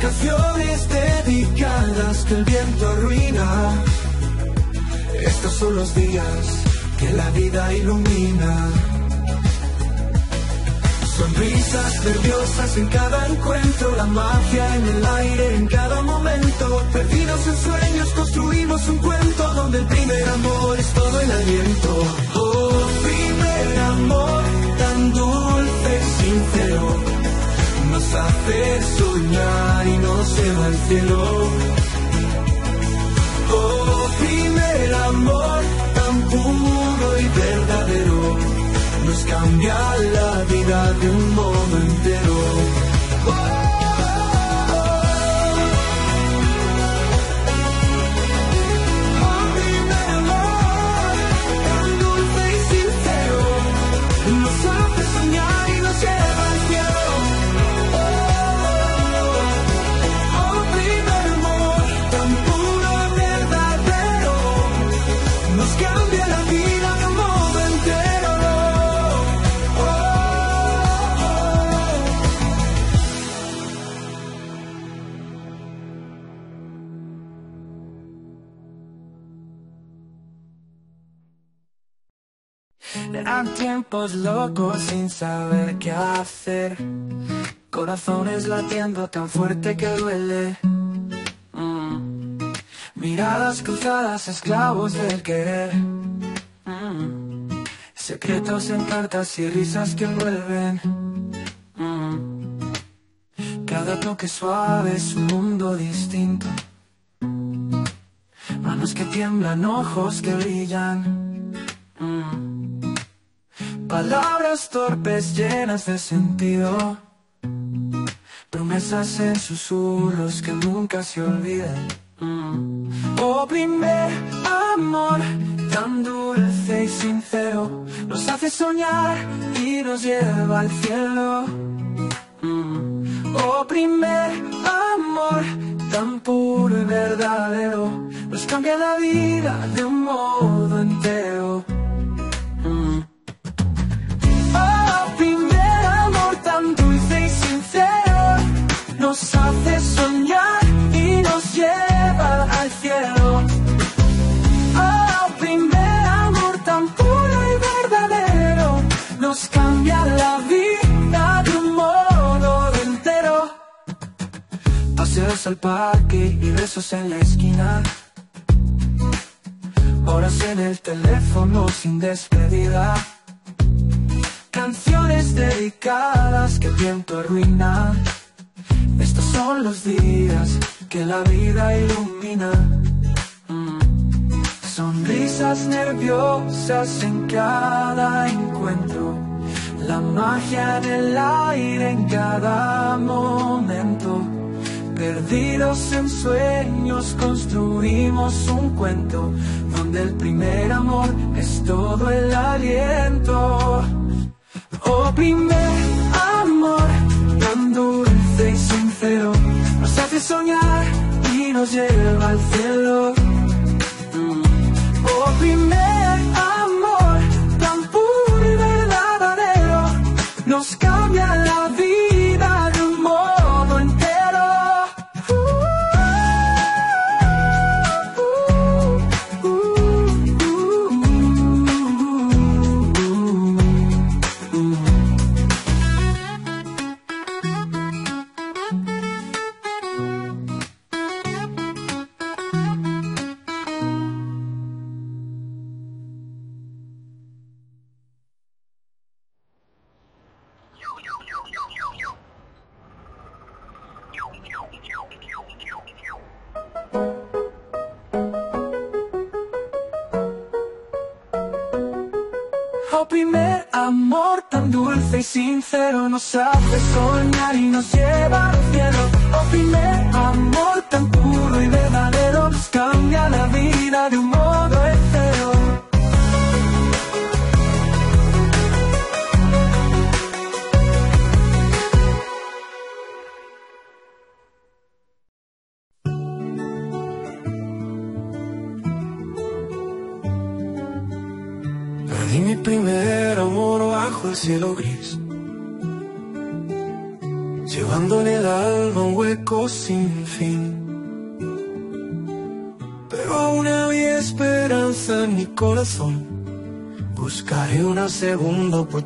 Canciones dedicadas que el viento arruina. Estos son los días que la vida ilumina. Sonrisas nerviosas en cada encuentro, la magia en el aire en cada momento. Perdidos en sueños construimos un cuento donde el primer amor es todo el aliento. Oh, primer amor tan dulce y sincero, nos hace soñar y nos lleva al cielo. Oh, primer amor tan puro y verdadero nos cambia la vida de un modo entero. Tiempos locos sin saber qué hacer. Corazones latiendo tan fuerte que duele. Mm. Miradas cruzadas, esclavos del querer. Mm. Secretos en cartas y risas que envuelven. Mm. Cada toque suave es un mundo distinto. Manos que tiemblan, ojos que brillan. Palabras torpes llenas de sentido. Promesas en susurros que nunca se olvidan. Mm. Oh, primer amor, tan dulce y sincero, nos hace soñar y nos lleva al cielo. Mm. Oh, primer amor, tan puro y verdadero, nos cambia la vida de un modo entero. Al parque y besos en la esquina. Horas en el teléfono sin despedida. Canciones dedicadas que el viento arruina. Estos son los días que la vida ilumina. Mm. Sonrisas nerviosas en cada encuentro. La magia del aire en cada momento. Perdidos en sueños construimos un cuento donde el primer amor es todo el aliento. Oh, primer amor, tan dulce y sincero, nos hace soñar y nos lleva al cielo. Mm. Oh, primer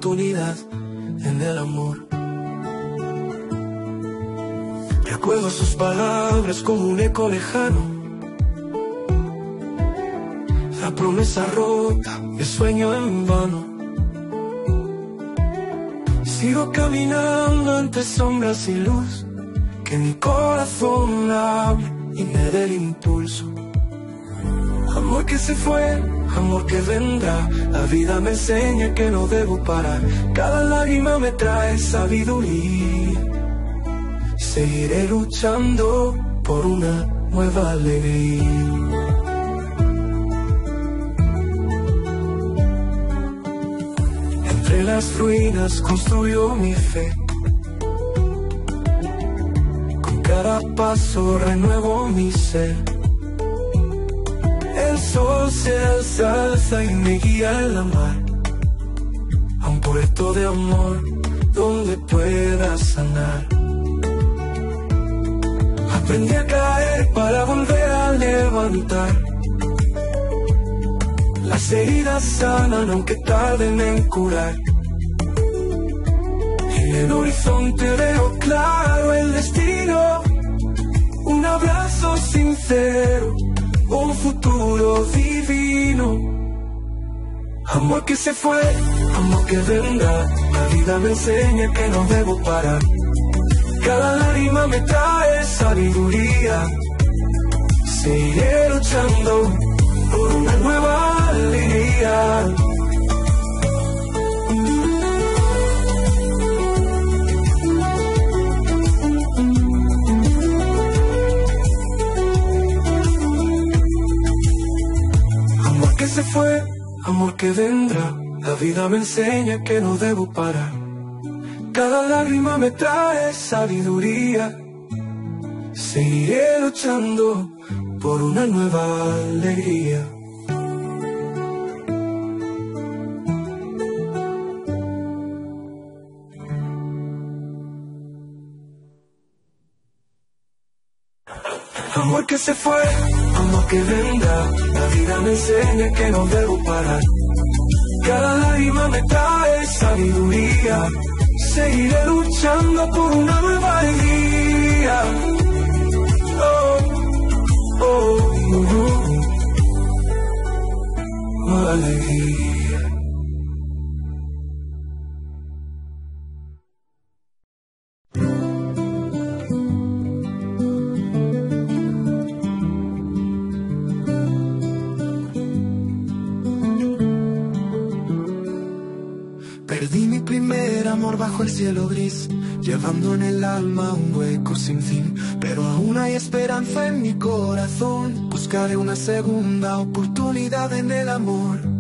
oportunidad en el amor. Recuerdo sus palabras como un eco lejano. La promesa rota, el sueño en vano. Sigo caminando entre sombras y luz, que mi corazón abre y me dé el impulso. Amor que se fue, amor que vendrá, la vida me enseña que no debo parar. Cada lágrima me trae sabiduría. Seguiré luchando por una nueva alegría. Entre las ruinas construyó mi fe. Con cada paso renuevo mi ser. Sol se alza y me guía en la mar. A un puerto de amor donde pueda sanar. Aprendí a caer para volver a levantar. Las heridas sanan aunque tarden en curar. En el horizonte veo claro el destino. Un abrazo sincero, un futuro divino. Amor que se fue, amor que vendrá. La vida me enseña que no debo parar. Cada lágrima me trae sabiduría. Seguiré luchando por una nueva alegría. Fue, amor que vendrá. La vida me enseña que no debo parar. Cada lágrima me trae sabiduría. Seguiré luchando por una nueva alegría. Amor que se fue, amor que vendrá. Vida me enseña que no debo parar. Cada lágrima me trae sabiduría. Seguiré luchando por una nueva alegría. Oh, oh, oh, oh. Alegría. Cielo gris, llevando en el alma un hueco sin fin. Pero aún hay esperanza en mi corazón. Buscaré una segunda oportunidad en el amor.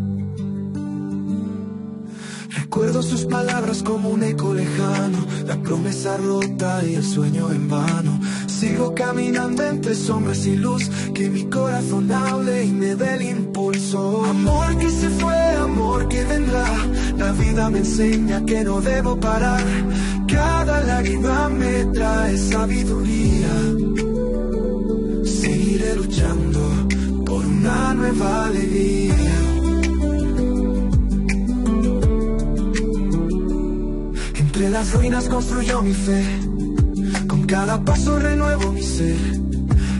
Recuerdo sus palabras como un eco lejano, la promesa rota y el sueño en vano. Sigo caminando entre sombras y luz, que mi corazón hable y me dé el impulso. Amor que se fue, amor que vendrá, la vida me enseña que no debo parar. Cada lágrima me trae sabiduría. Seguiré luchando por una nueva alegría. Entre las ruinas construyó mi fe. Con cada paso renuevo mi ser.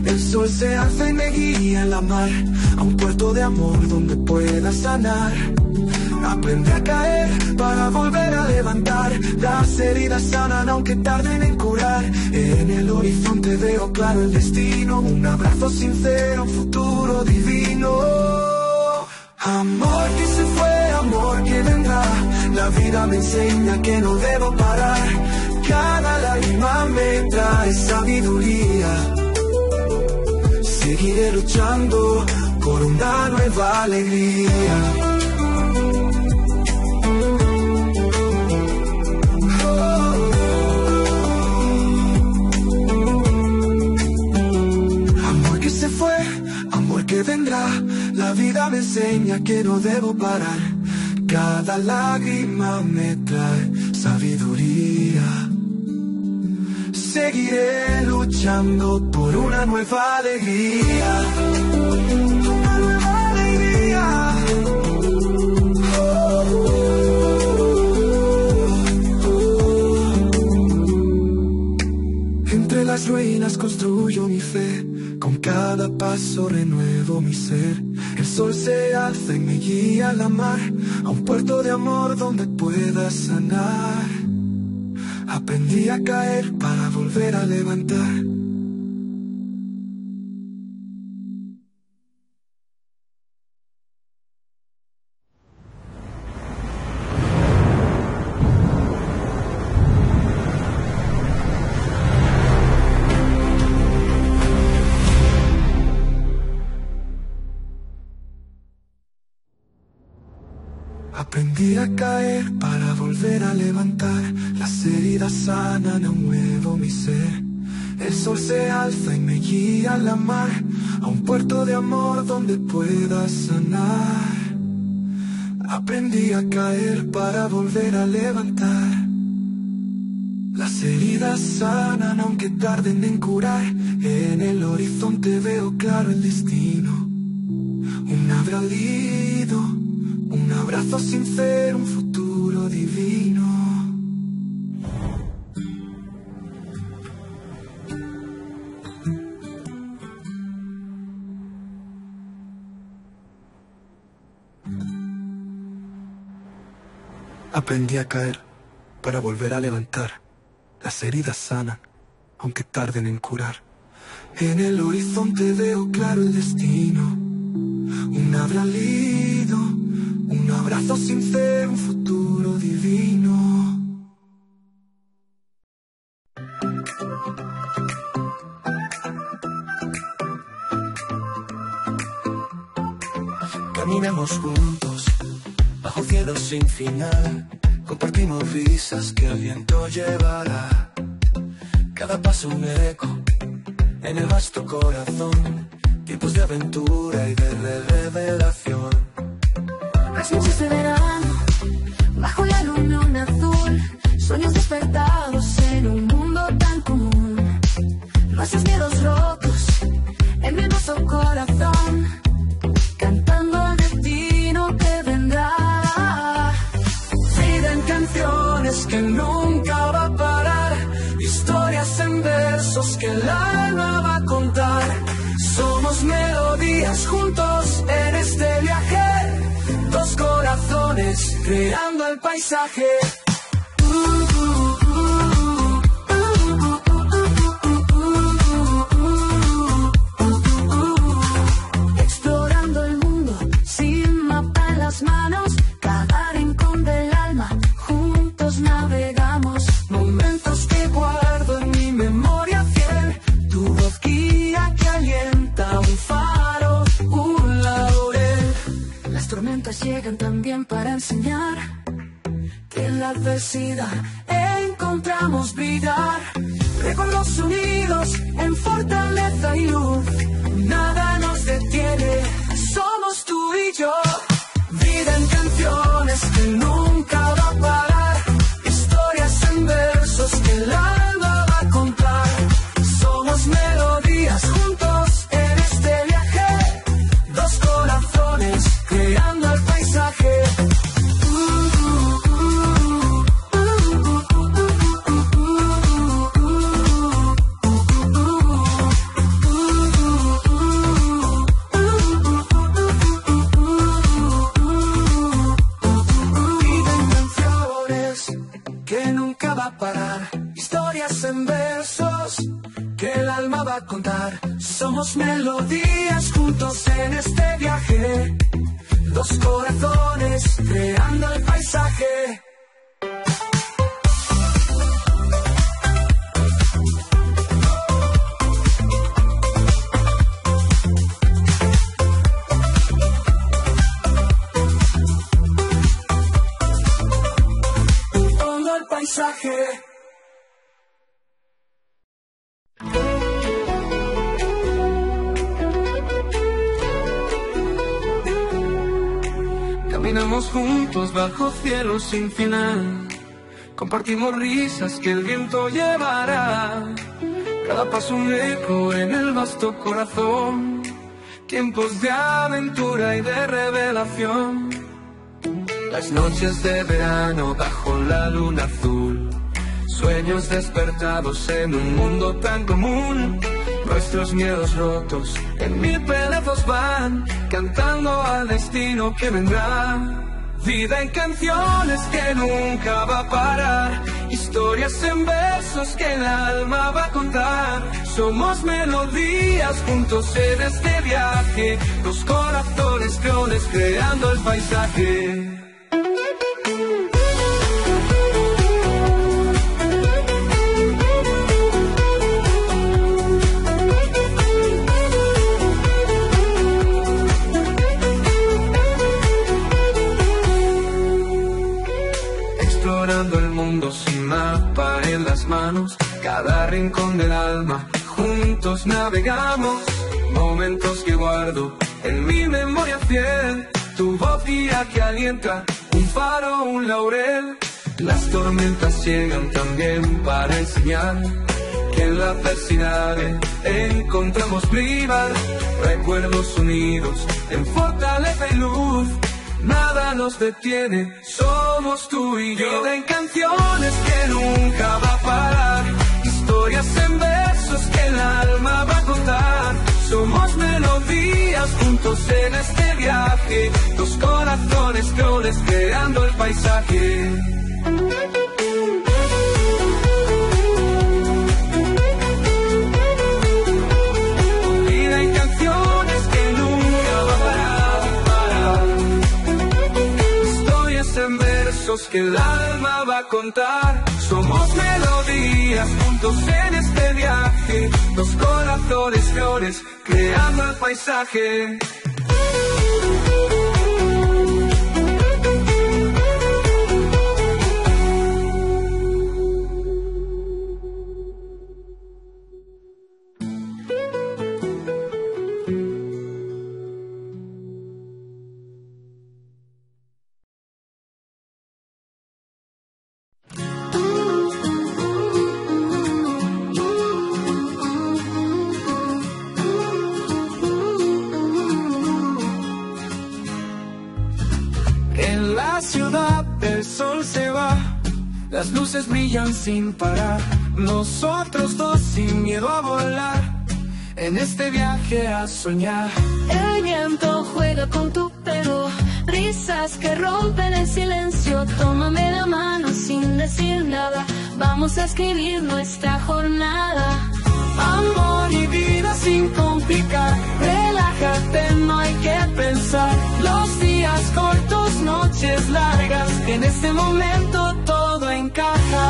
El sol se alza y me guía en la mar. A un puerto de amor donde pueda sanar. Aprendí a caer para volver a levantar. Las heridas sanan aunque tarden en curar. En el horizonte veo claro el destino. Un abrazo sincero, un futuro divino. Amor que se fue, amor que vendrá. La vida me enseña que no debo parar. Cada lágrima me trae sabiduría. Seguiré luchando por una nueva alegría. Amor que se fue, amor que vendrá. La vida me enseña que no debo parar. Cada lágrima me trae sabiduría. Seguiré luchando por una nueva alegría. Una nueva alegría. Entre las ruinas paso renuevo mi ser. El sol se alza y me guía la mar, a un puerto de amor donde pueda sanar. Aprendí a caer para volver a levantar. A caer para volver a levantar. Las heridas sanan, un nuevo mi ser. El sol se alza y me guía a la mar, a un puerto de amor donde pueda sanar. Aprendí a caer para volver a levantar. Las heridas sanan aunque tarden en curar. En el horizonte veo claro el destino. Un abralido un abrazo sincero, un futuro divino. Aprendí a caer para volver a levantar. Las heridas sanan, aunque tarden en curar. En el horizonte veo claro el destino. Un abralido un abrazo sincero, un futuro divino. Caminamos juntos, bajo cielo sin final. Compartimos risas que el viento llevará. Cada paso un eco en el vasto corazón. Tiempos de aventura y de revelación. Las noches de verano, bajo la luna azul, sueños despertados en un mundo tan común. Nuestros miedos rotos en mi hermoso corazón, cantando el destino que vendrá. Vida en canciones que nunca va a parar, historias en versos que el alma va a contar. Somos melodías juntos en este viaje dos corazones creando el paisaje. Explorando también para enseñar que en la adversidad encontramos brillar. Recuerdos unidos en fortaleza y luz, nada nos detiene, somos tú y yo. Vida en canciones que nunca cielo sin final. Compartimos risas que el viento llevará. Cada paso un eco en el vasto corazón. Tiempos de aventura y de revelación. Las noches de verano bajo la luna azul. Sueños despertados en un mundo tan común. Nuestros miedos rotos en mil pedazos van, cantando al destino que vendrá. Vida en canciones que nunca va a parar, historias en versos que el alma va a contar. Somos melodías juntos en este viaje, dos corazones clones creando el paisaje. Rincón del alma, juntos navegamos, momentos que guardo en mi memoria fiel, tu voz guía que alienta, un faro, un laurel, las tormentas llegan también para enseñar que en la adversidad encontramos privar, recuerdos unidos en fortaleza y luz. Nada nos detiene, somos tú y yo. en canciones que nunca va a parar, alma va a contar. Somos melodías juntos en este viaje, dos corazones clones creando el paisaje. que el alma va a contar. Somos melodías juntos en este viaje, dos corazones flores creando el paisaje. Las luces brillan sin parar, nosotros dos sin miedo a volar, en este viaje a soñar. El viento juega con tu pelo, risas que rompen el silencio. Tómame la mano sin decir nada, vamos a escribir nuestra jornada. Amor y vida sin complicar, relájate, no hay que pensar. Los días cortos, noches largas, en este momento todo encaja.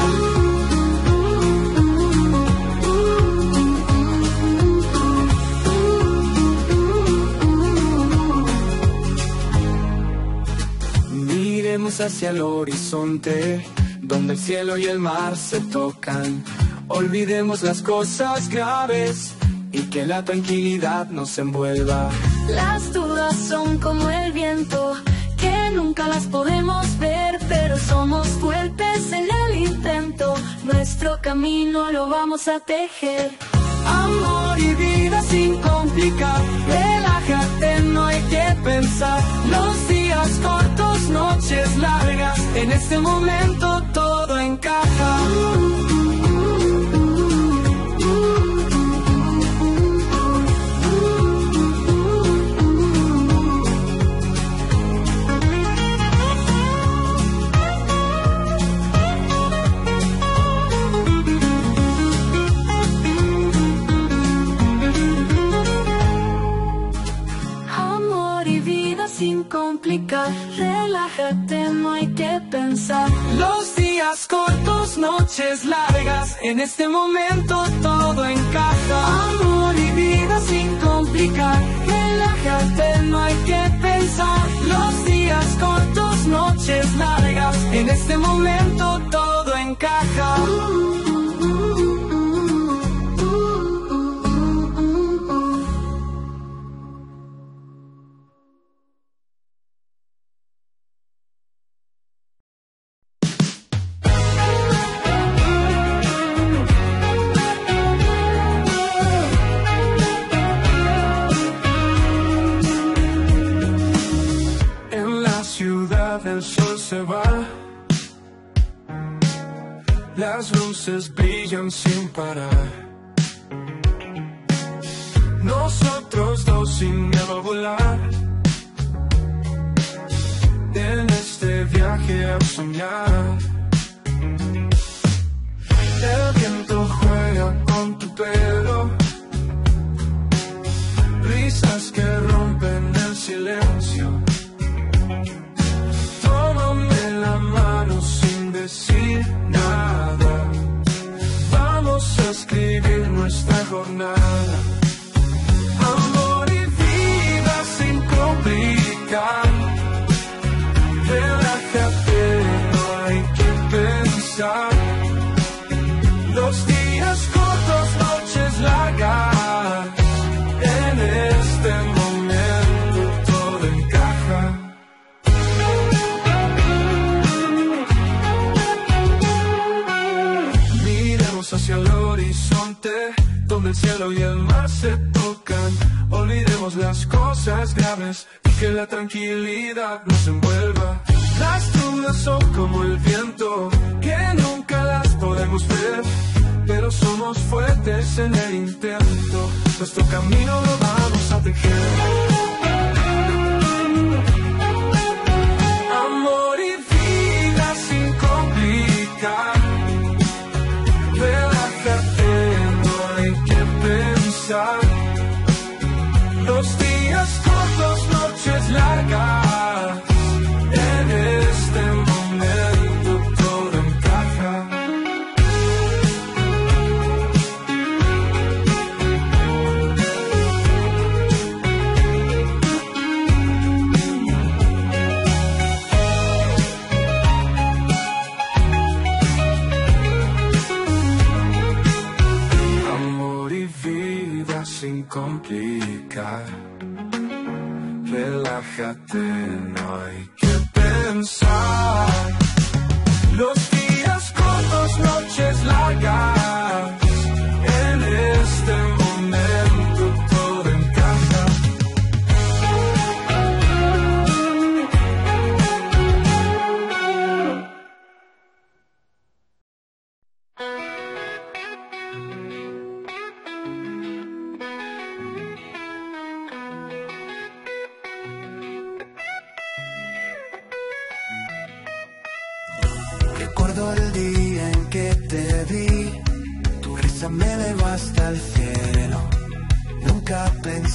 Miremos hacia el horizonte, donde el cielo y el mar se tocan Olvidemos las cosas graves y que la tranquilidad nos envuelva. Las dudas son como el viento, que nunca las podemos ver, pero somos fuertes en el intento. Nuestro camino lo vamos a tejer. Amor y vida sin complicar, relájate, no hay que pensar. Los días cortos, noches largas, en este momento todo encaja. Relájate, no hay que pensar. Los días cortos, noches largas, en este momento todo encaja. Amor y vida sin complicar, relájate, no hay que pensar. Los días cortos, noches largas, en este momento todo encaja. Brillan sin parar. nosotros dos sin miedo a volar. En este viaje a soñar. El viento juega con tu pelo. Risas que rompen el silencio. Hacia el horizonte, donde el cielo y el mar se tocan. Olvidemos las cosas graves y que la tranquilidad nos envuelva. Las dudas son como el viento, que nunca las podemos ver. Pero somos fuertes en el intento, nuestro camino lo vamos a tejer. Los días cortos, noches largas. Relájate, no hay que pensar.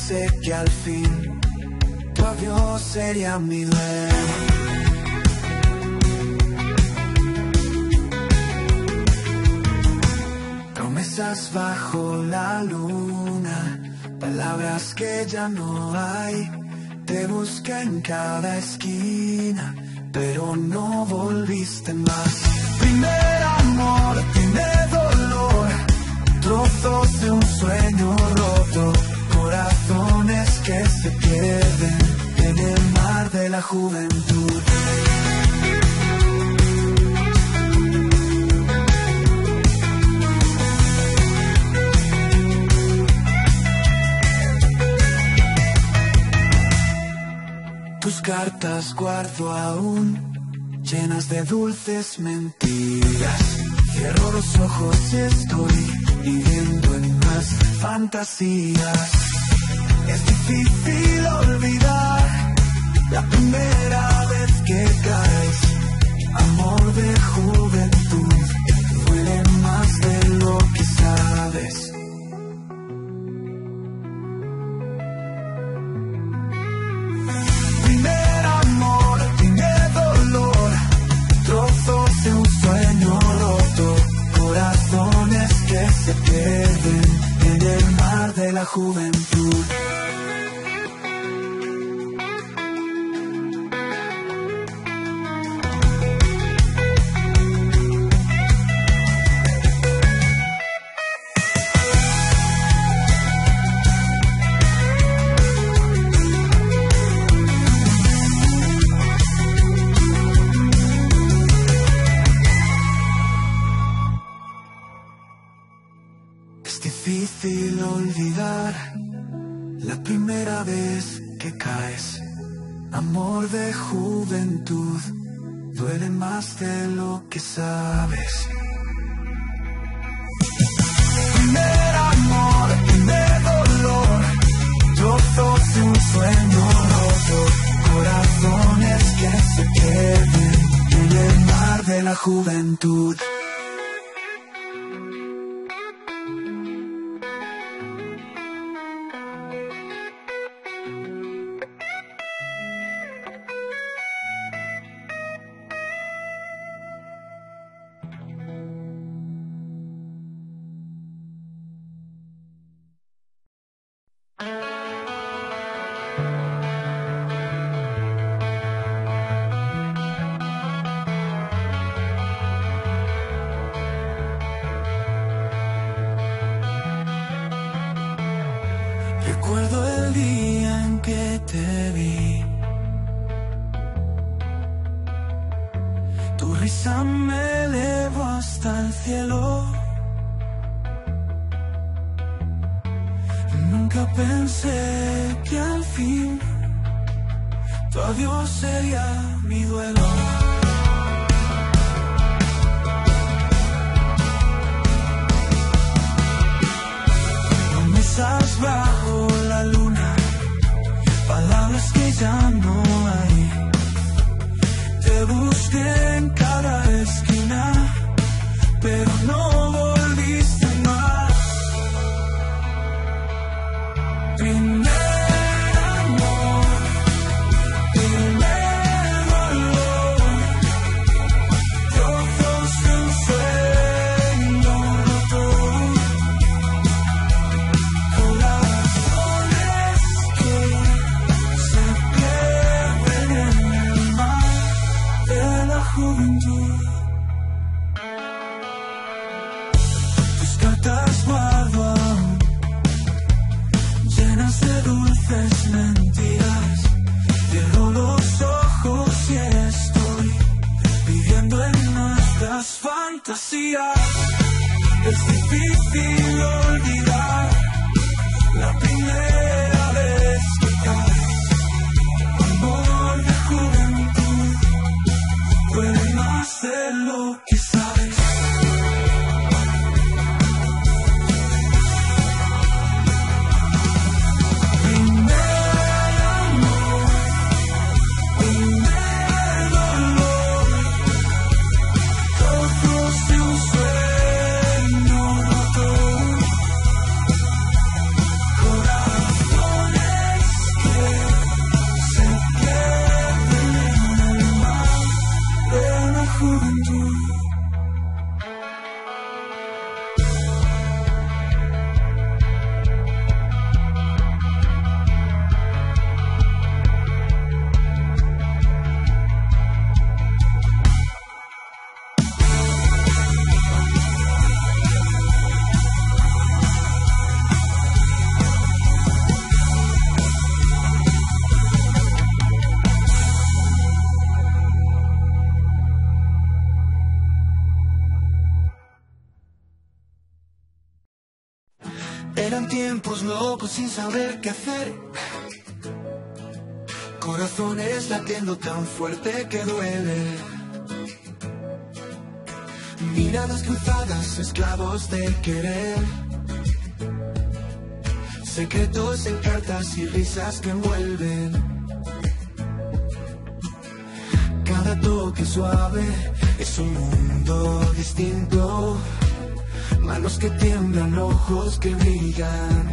Pensé que al fin tu avión sería mi duelo. Promesas bajo la luna, palabras que ya no hay. Te busqué en cada esquina, pero no volviste más. Primer amor tiene dolor, trozos de un sueño roto, que se pierden en el mar de la juventud. Tus cartas guardo aún, llenas de dulces mentiras. Cierro los ojos y estoy viviendo en más fantasías. Es difícil olvidar la primera vez que caes. Amor de juventud, duele más de lo que sabes. Primer amor, primer dolor, trozos de un sueño roto, corazones que se pierden en el mar de la juventud. Difícil olvidar la primera vez que caes. Amor de juventud, duele más de lo que sabes. Primer amor, primer dolor, sueño roto, corazones que se queden en el mar de la juventud. Tiempos locos sin saber qué hacer. Corazones latiendo tan fuerte que duele. Miradas cruzadas, esclavos del querer. Secretos en cartas y risas que envuelven. Cada toque suave es un mundo distinto. Manos que tiemblan, ojos que brillan.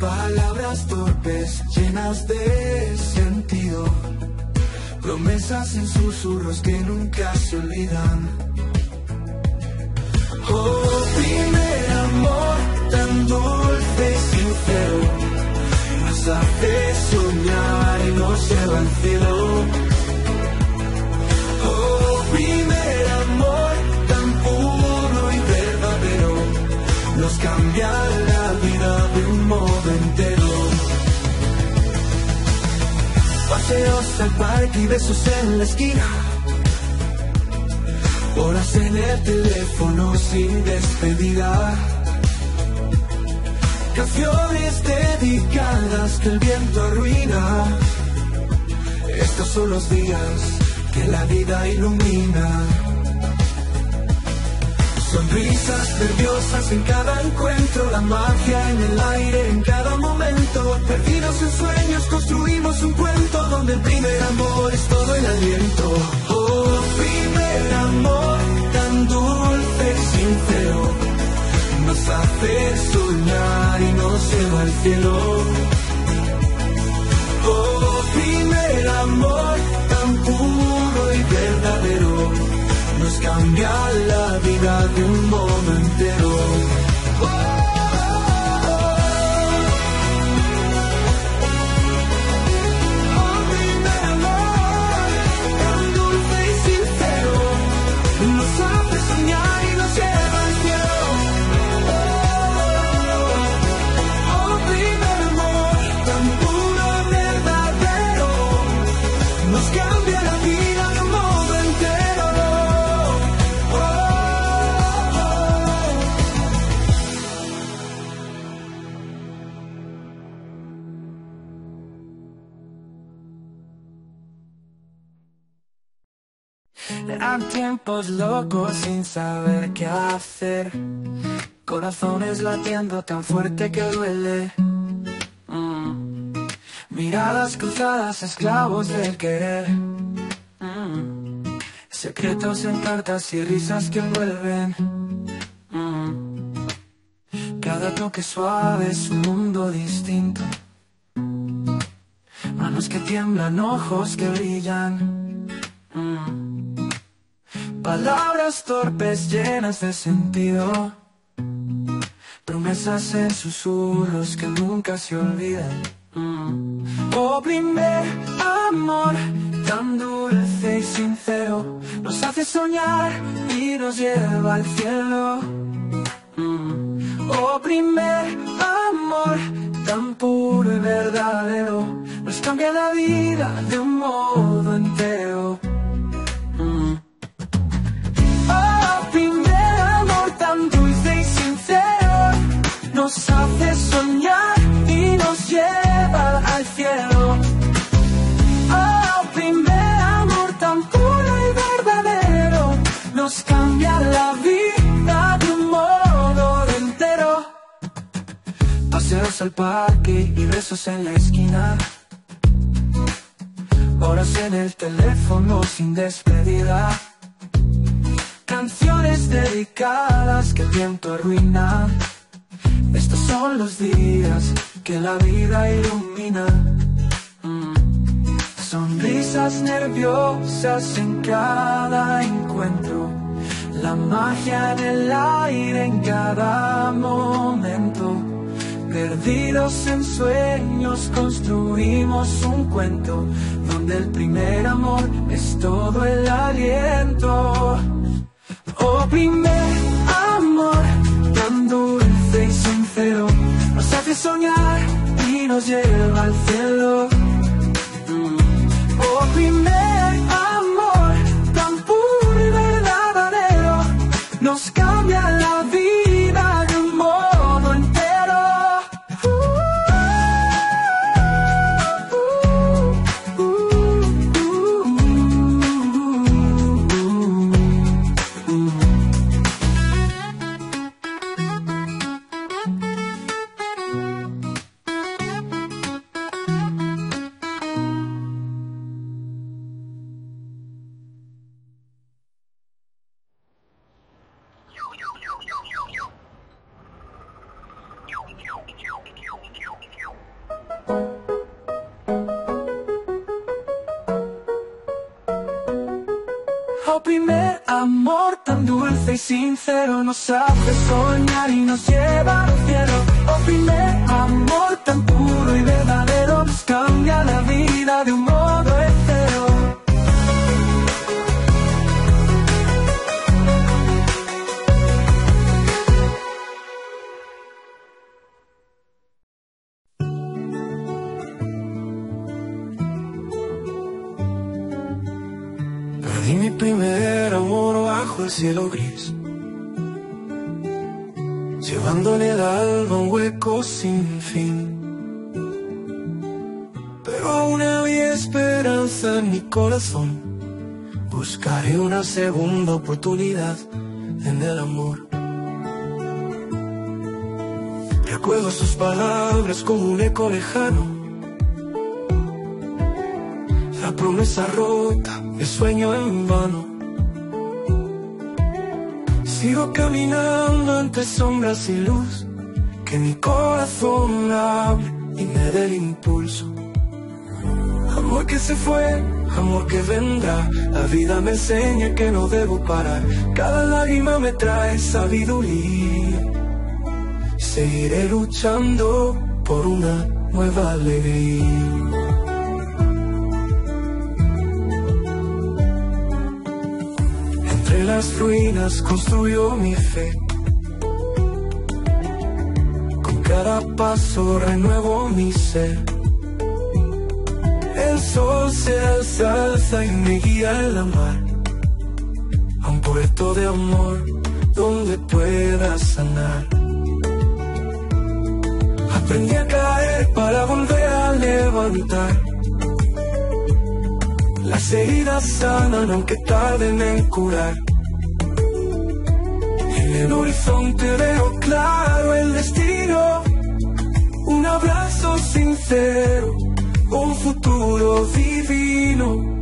Palabras torpes, llenas de sentido. Promesas en susurros que nunca se olvidan. Oh, primer amor, tan dulce y sincero. Nos hace soñar y nos lleva al cielo. Nos cambia la vida de un modo entero. Paseos al parque y besos en la esquina. Horas en el teléfono sin despedida. Canciones dedicadas que el viento arruina. Estos son los días que la vida ilumina. Sonrisas nerviosas en cada encuentro, la magia en el aire en cada momento. Perdidos en sueños construimos un cuento donde el primer amor es todo el aliento. Oh, primer amor tan dulce y sincero, nos hace soñar y nos lleva al cielo. Oh, primer amor tan puro y verdadero, nos cambia la vida de un modo entero. Tiempos locos sin saber qué hacer. Corazones latiendo tan fuerte que duele. Mm. Miradas cruzadas, esclavos del querer. Mm. Secretos en cartas y risas que envuelven. Mm. Cada toque suave es un mundo distinto. Manos que tiemblan, ojos que brillan. Palabras torpes llenas de sentido. Promesas en susurros que nunca se olvidan. Mm. Oh, primer amor, tan dulce y sincero, nos hace soñar y nos lleva al cielo. Mm. Oh, primer amor, tan puro y verdadero, nos cambia la vida de un modo entero. Sin despedida. Canciones dedicadas que el viento arruina. Estos son los días que la vida ilumina. Mm. Sonrisas nerviosas en cada encuentro. La magia en el aire en cada momento. Perdidos en sueños construimos un cuento donde el primer amor es todo el aliento. Oh, primer amor, tan dulce y sincero, nos hace soñar y nos lleva al cielo. Mm. Oh, primer amor, tan puro y verdadero, nos cambia la sincero nos hace soñar en el amor. Recuerdo sus palabras como un eco lejano. La promesa rota, el sueño en vano. Sigo caminando entre sombras y luz, que mi corazón hable y me dé el impulso. Amor que se fue, amor que vendrá, la vida me enseña que no debo parar. Cada lágrima me trae sabiduría. Seguiré luchando por una nueva alegría. Entre las ruinas construyó mi fe. Con cada paso renuevo mi ser. El sol se alza y me guía en la mar a un puerto de amor donde pueda sanar. Aprendí a caer para volver a levantar. Las heridas sanan aunque tarden en curar. En el horizonte veo claro el destino. Un abrazo sincero, un futuro divino.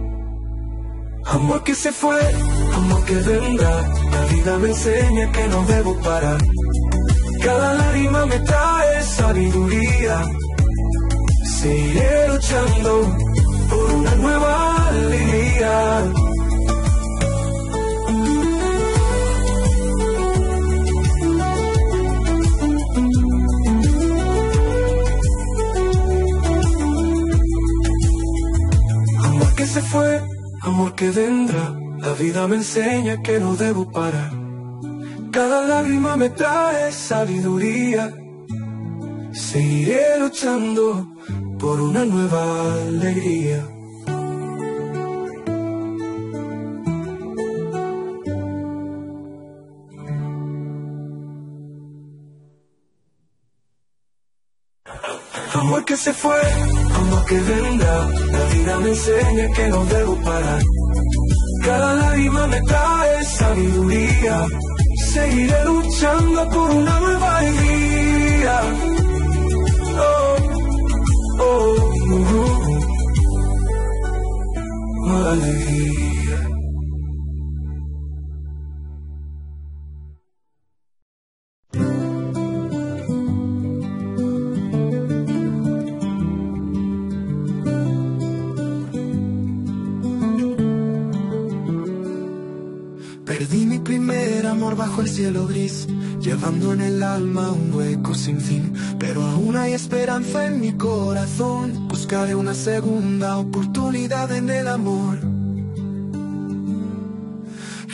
Amor que se fue, amor que vendrá. La vida me enseña que no debo parar. Cada lágrima me trae sabiduría. Seguiré luchando por una nueva alegría. Se fue, amor que vendrá. La vida me enseña que no debo parar. Cada lágrima me trae sabiduría. Seguiré luchando por una nueva alegría. Amor que se fue, amor que vendrá. Vida me enseña que no debo parar. Cada lágrima me trae sabiduría. Seguiré luchando por una nueva alegría. Oh, oh, uh, uh. Llevando en el alma un hueco sin fin. Pero aún hay esperanza en mi corazón. Buscaré una segunda oportunidad en el amor.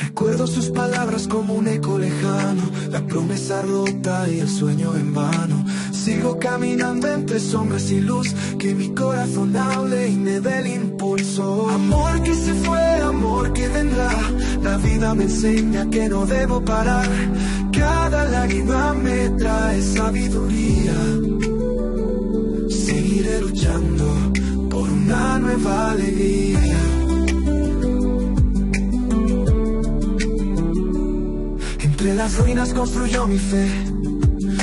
Recuerdo sus palabras como un eco lejano, la promesa rota y el sueño en vano. Sigo caminando entre sombras y luz, que mi corazón hable y me dé el impulso. Amor que se fue, amor que vendrá, la vida me enseña que no debo parar. Cada lágrima me trae sabiduría. Seguiré luchando por una nueva alegría. Entre las ruinas construyó mi fe.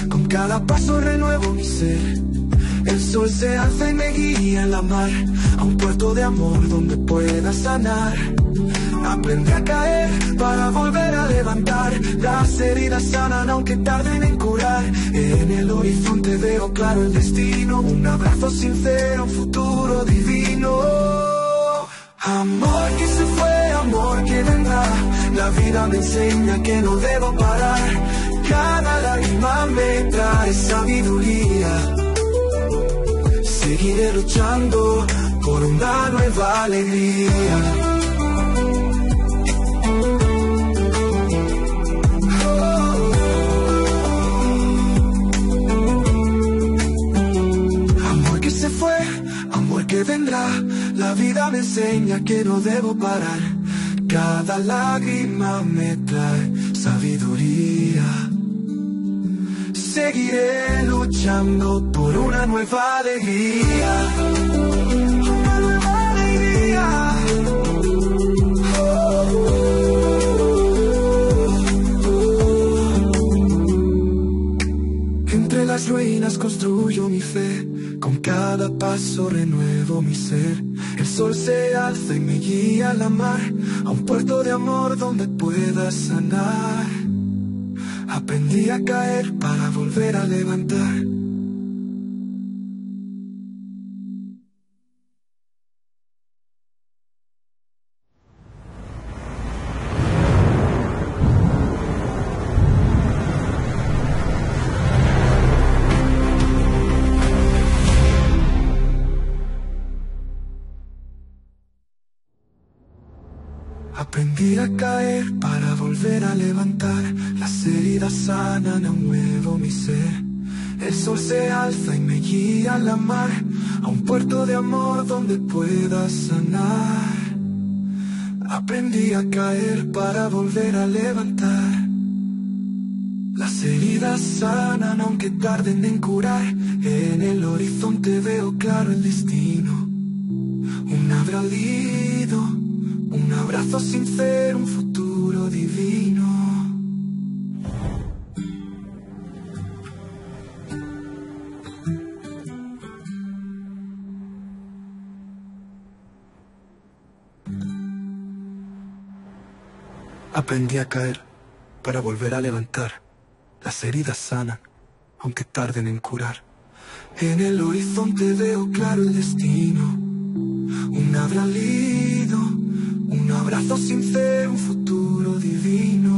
Con cada paso renuevo mi ser. El sol se alza y me guía en la mar a un puerto de amor donde pueda sanar. Aprendí a caer para volver a levantar. Las heridas sanan aunque tarden en curar. En el horizonte veo claro el destino. Un abrazo sincero, un futuro divino. Amor que se fue, amor que vendrá. La vida me enseña que no debo parar. Cada lágrima me trae sabiduría. Seguiré luchando por una nueva alegría. que vendrá. La vida me enseña que no debo parar. Cada lágrima me trae sabiduría. Seguiré luchando por una nueva alegría. Una nueva alegría. Entre las ruinas construyo mi fe paso renuevo mi ser. El sol se alza y me guía a la mar, a un puerto de amor donde pueda sanar. Aprendí a caer para volver a levantar. Caer para volver a levantar. Las heridas sanan a un nuevo mi ser. El sol se alza y me guía a la mar, a un puerto de amor donde pueda sanar. Aprendí a caer para volver a levantar. Las heridas sanan aunque tarden en curar. En el horizonte veo claro el destino. Un abralido un abrazo sincero, un futuro divino. Aprendí a caer para volver a levantar. Las heridas sanan, aunque tarden en curar. En el horizonte veo claro el destino. Un abralido un abrazo sincero, un futuro divino.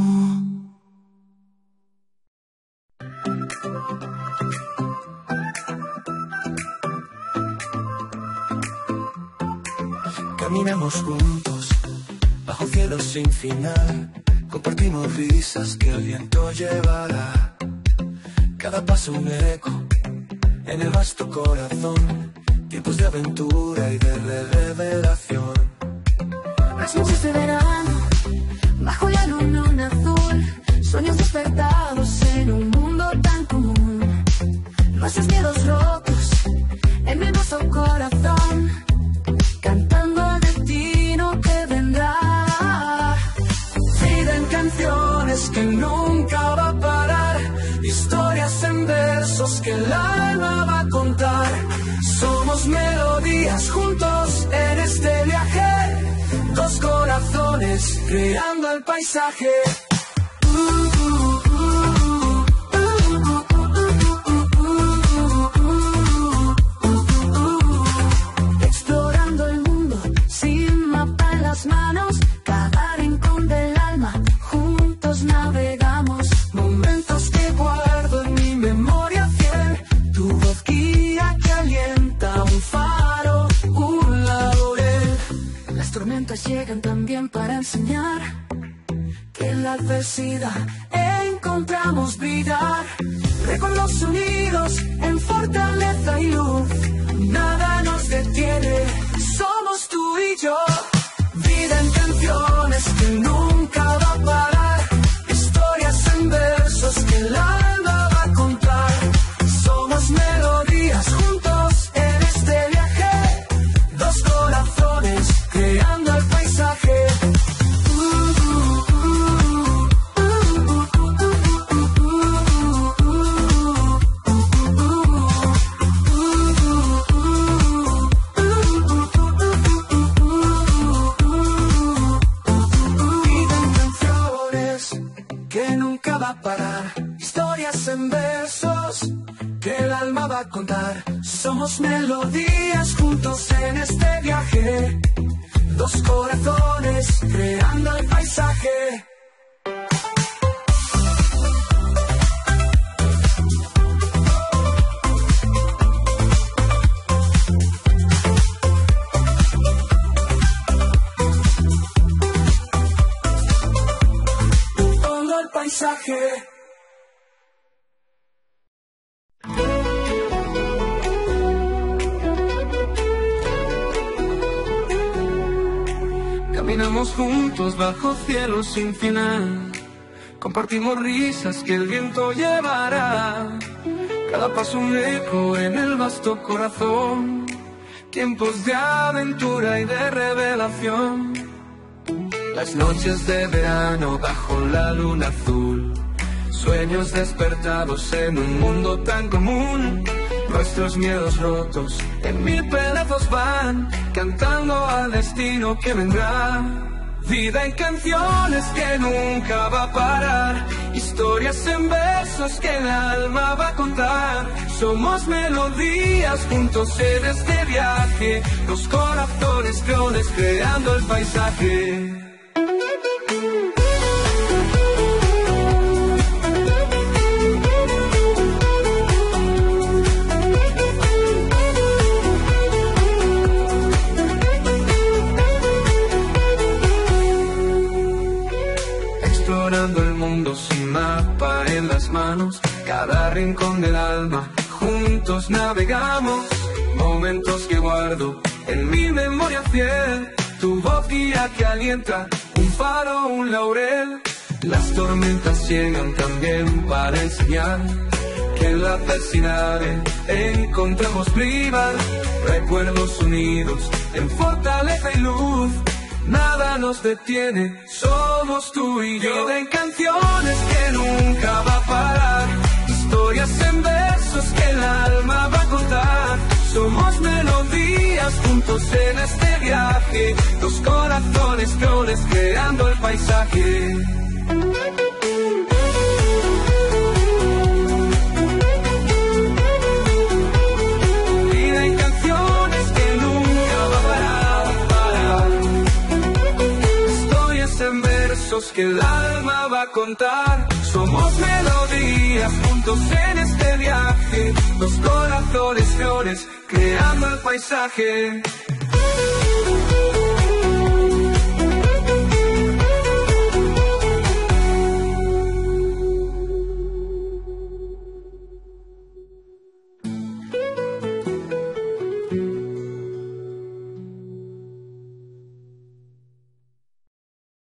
Caminamos juntos, bajo cielo sin final. Compartimos risas que el viento llevará. Cada paso un eco en el vasto corazón. Tiempos de aventura y de revelación noches de verano, bajo la luna azul, sueños despertados en un mundo tan común. Nuestros miedos rotos en mi vaso corazón, cantando al destino que vendrá. Vida canciones que nunca va a parar, historias en versos que el alma va a contar. Somos melodías juntos en este viaje dos corazones creando el paisaje. Explorando enseñar que en la adversidad encontramos vida. Los unidos en fortaleza y luz, nada nos detiene, somos tú y yo. Vida en cielo sin final. Compartimos risas que el viento llevará. Cada paso un eco en el vasto corazón. Tiempos de aventura y de revelación. Las noches de verano bajo la luna azul. Sueños despertados en un mundo tan común. Nuestros miedos rotos en mil pedazos van, cantando al destino que vendrá. Vida en canciones que nunca va a parar, historias en versos que el alma va a contar. Somos melodías juntos en este viaje, los corazones clones creando el paisaje. Navegamos, momentos que guardo en mi memoria fiel, tu voz guía que alienta, un faro, un laurel, las tormentas llegan también para enseñar que en la adversidad encontramos prima, recuerdos unidos en fortaleza y luz. Nada nos detiene, somos tú y yo. en canciones que nunca va a parar, historias en que el alma va a contar. Somos melodías juntos en este viaje, dos corazones clones creando el paisaje. Que el alma va a contar. Somos melodías juntos en este viaje. Los corazones flores creando el paisaje.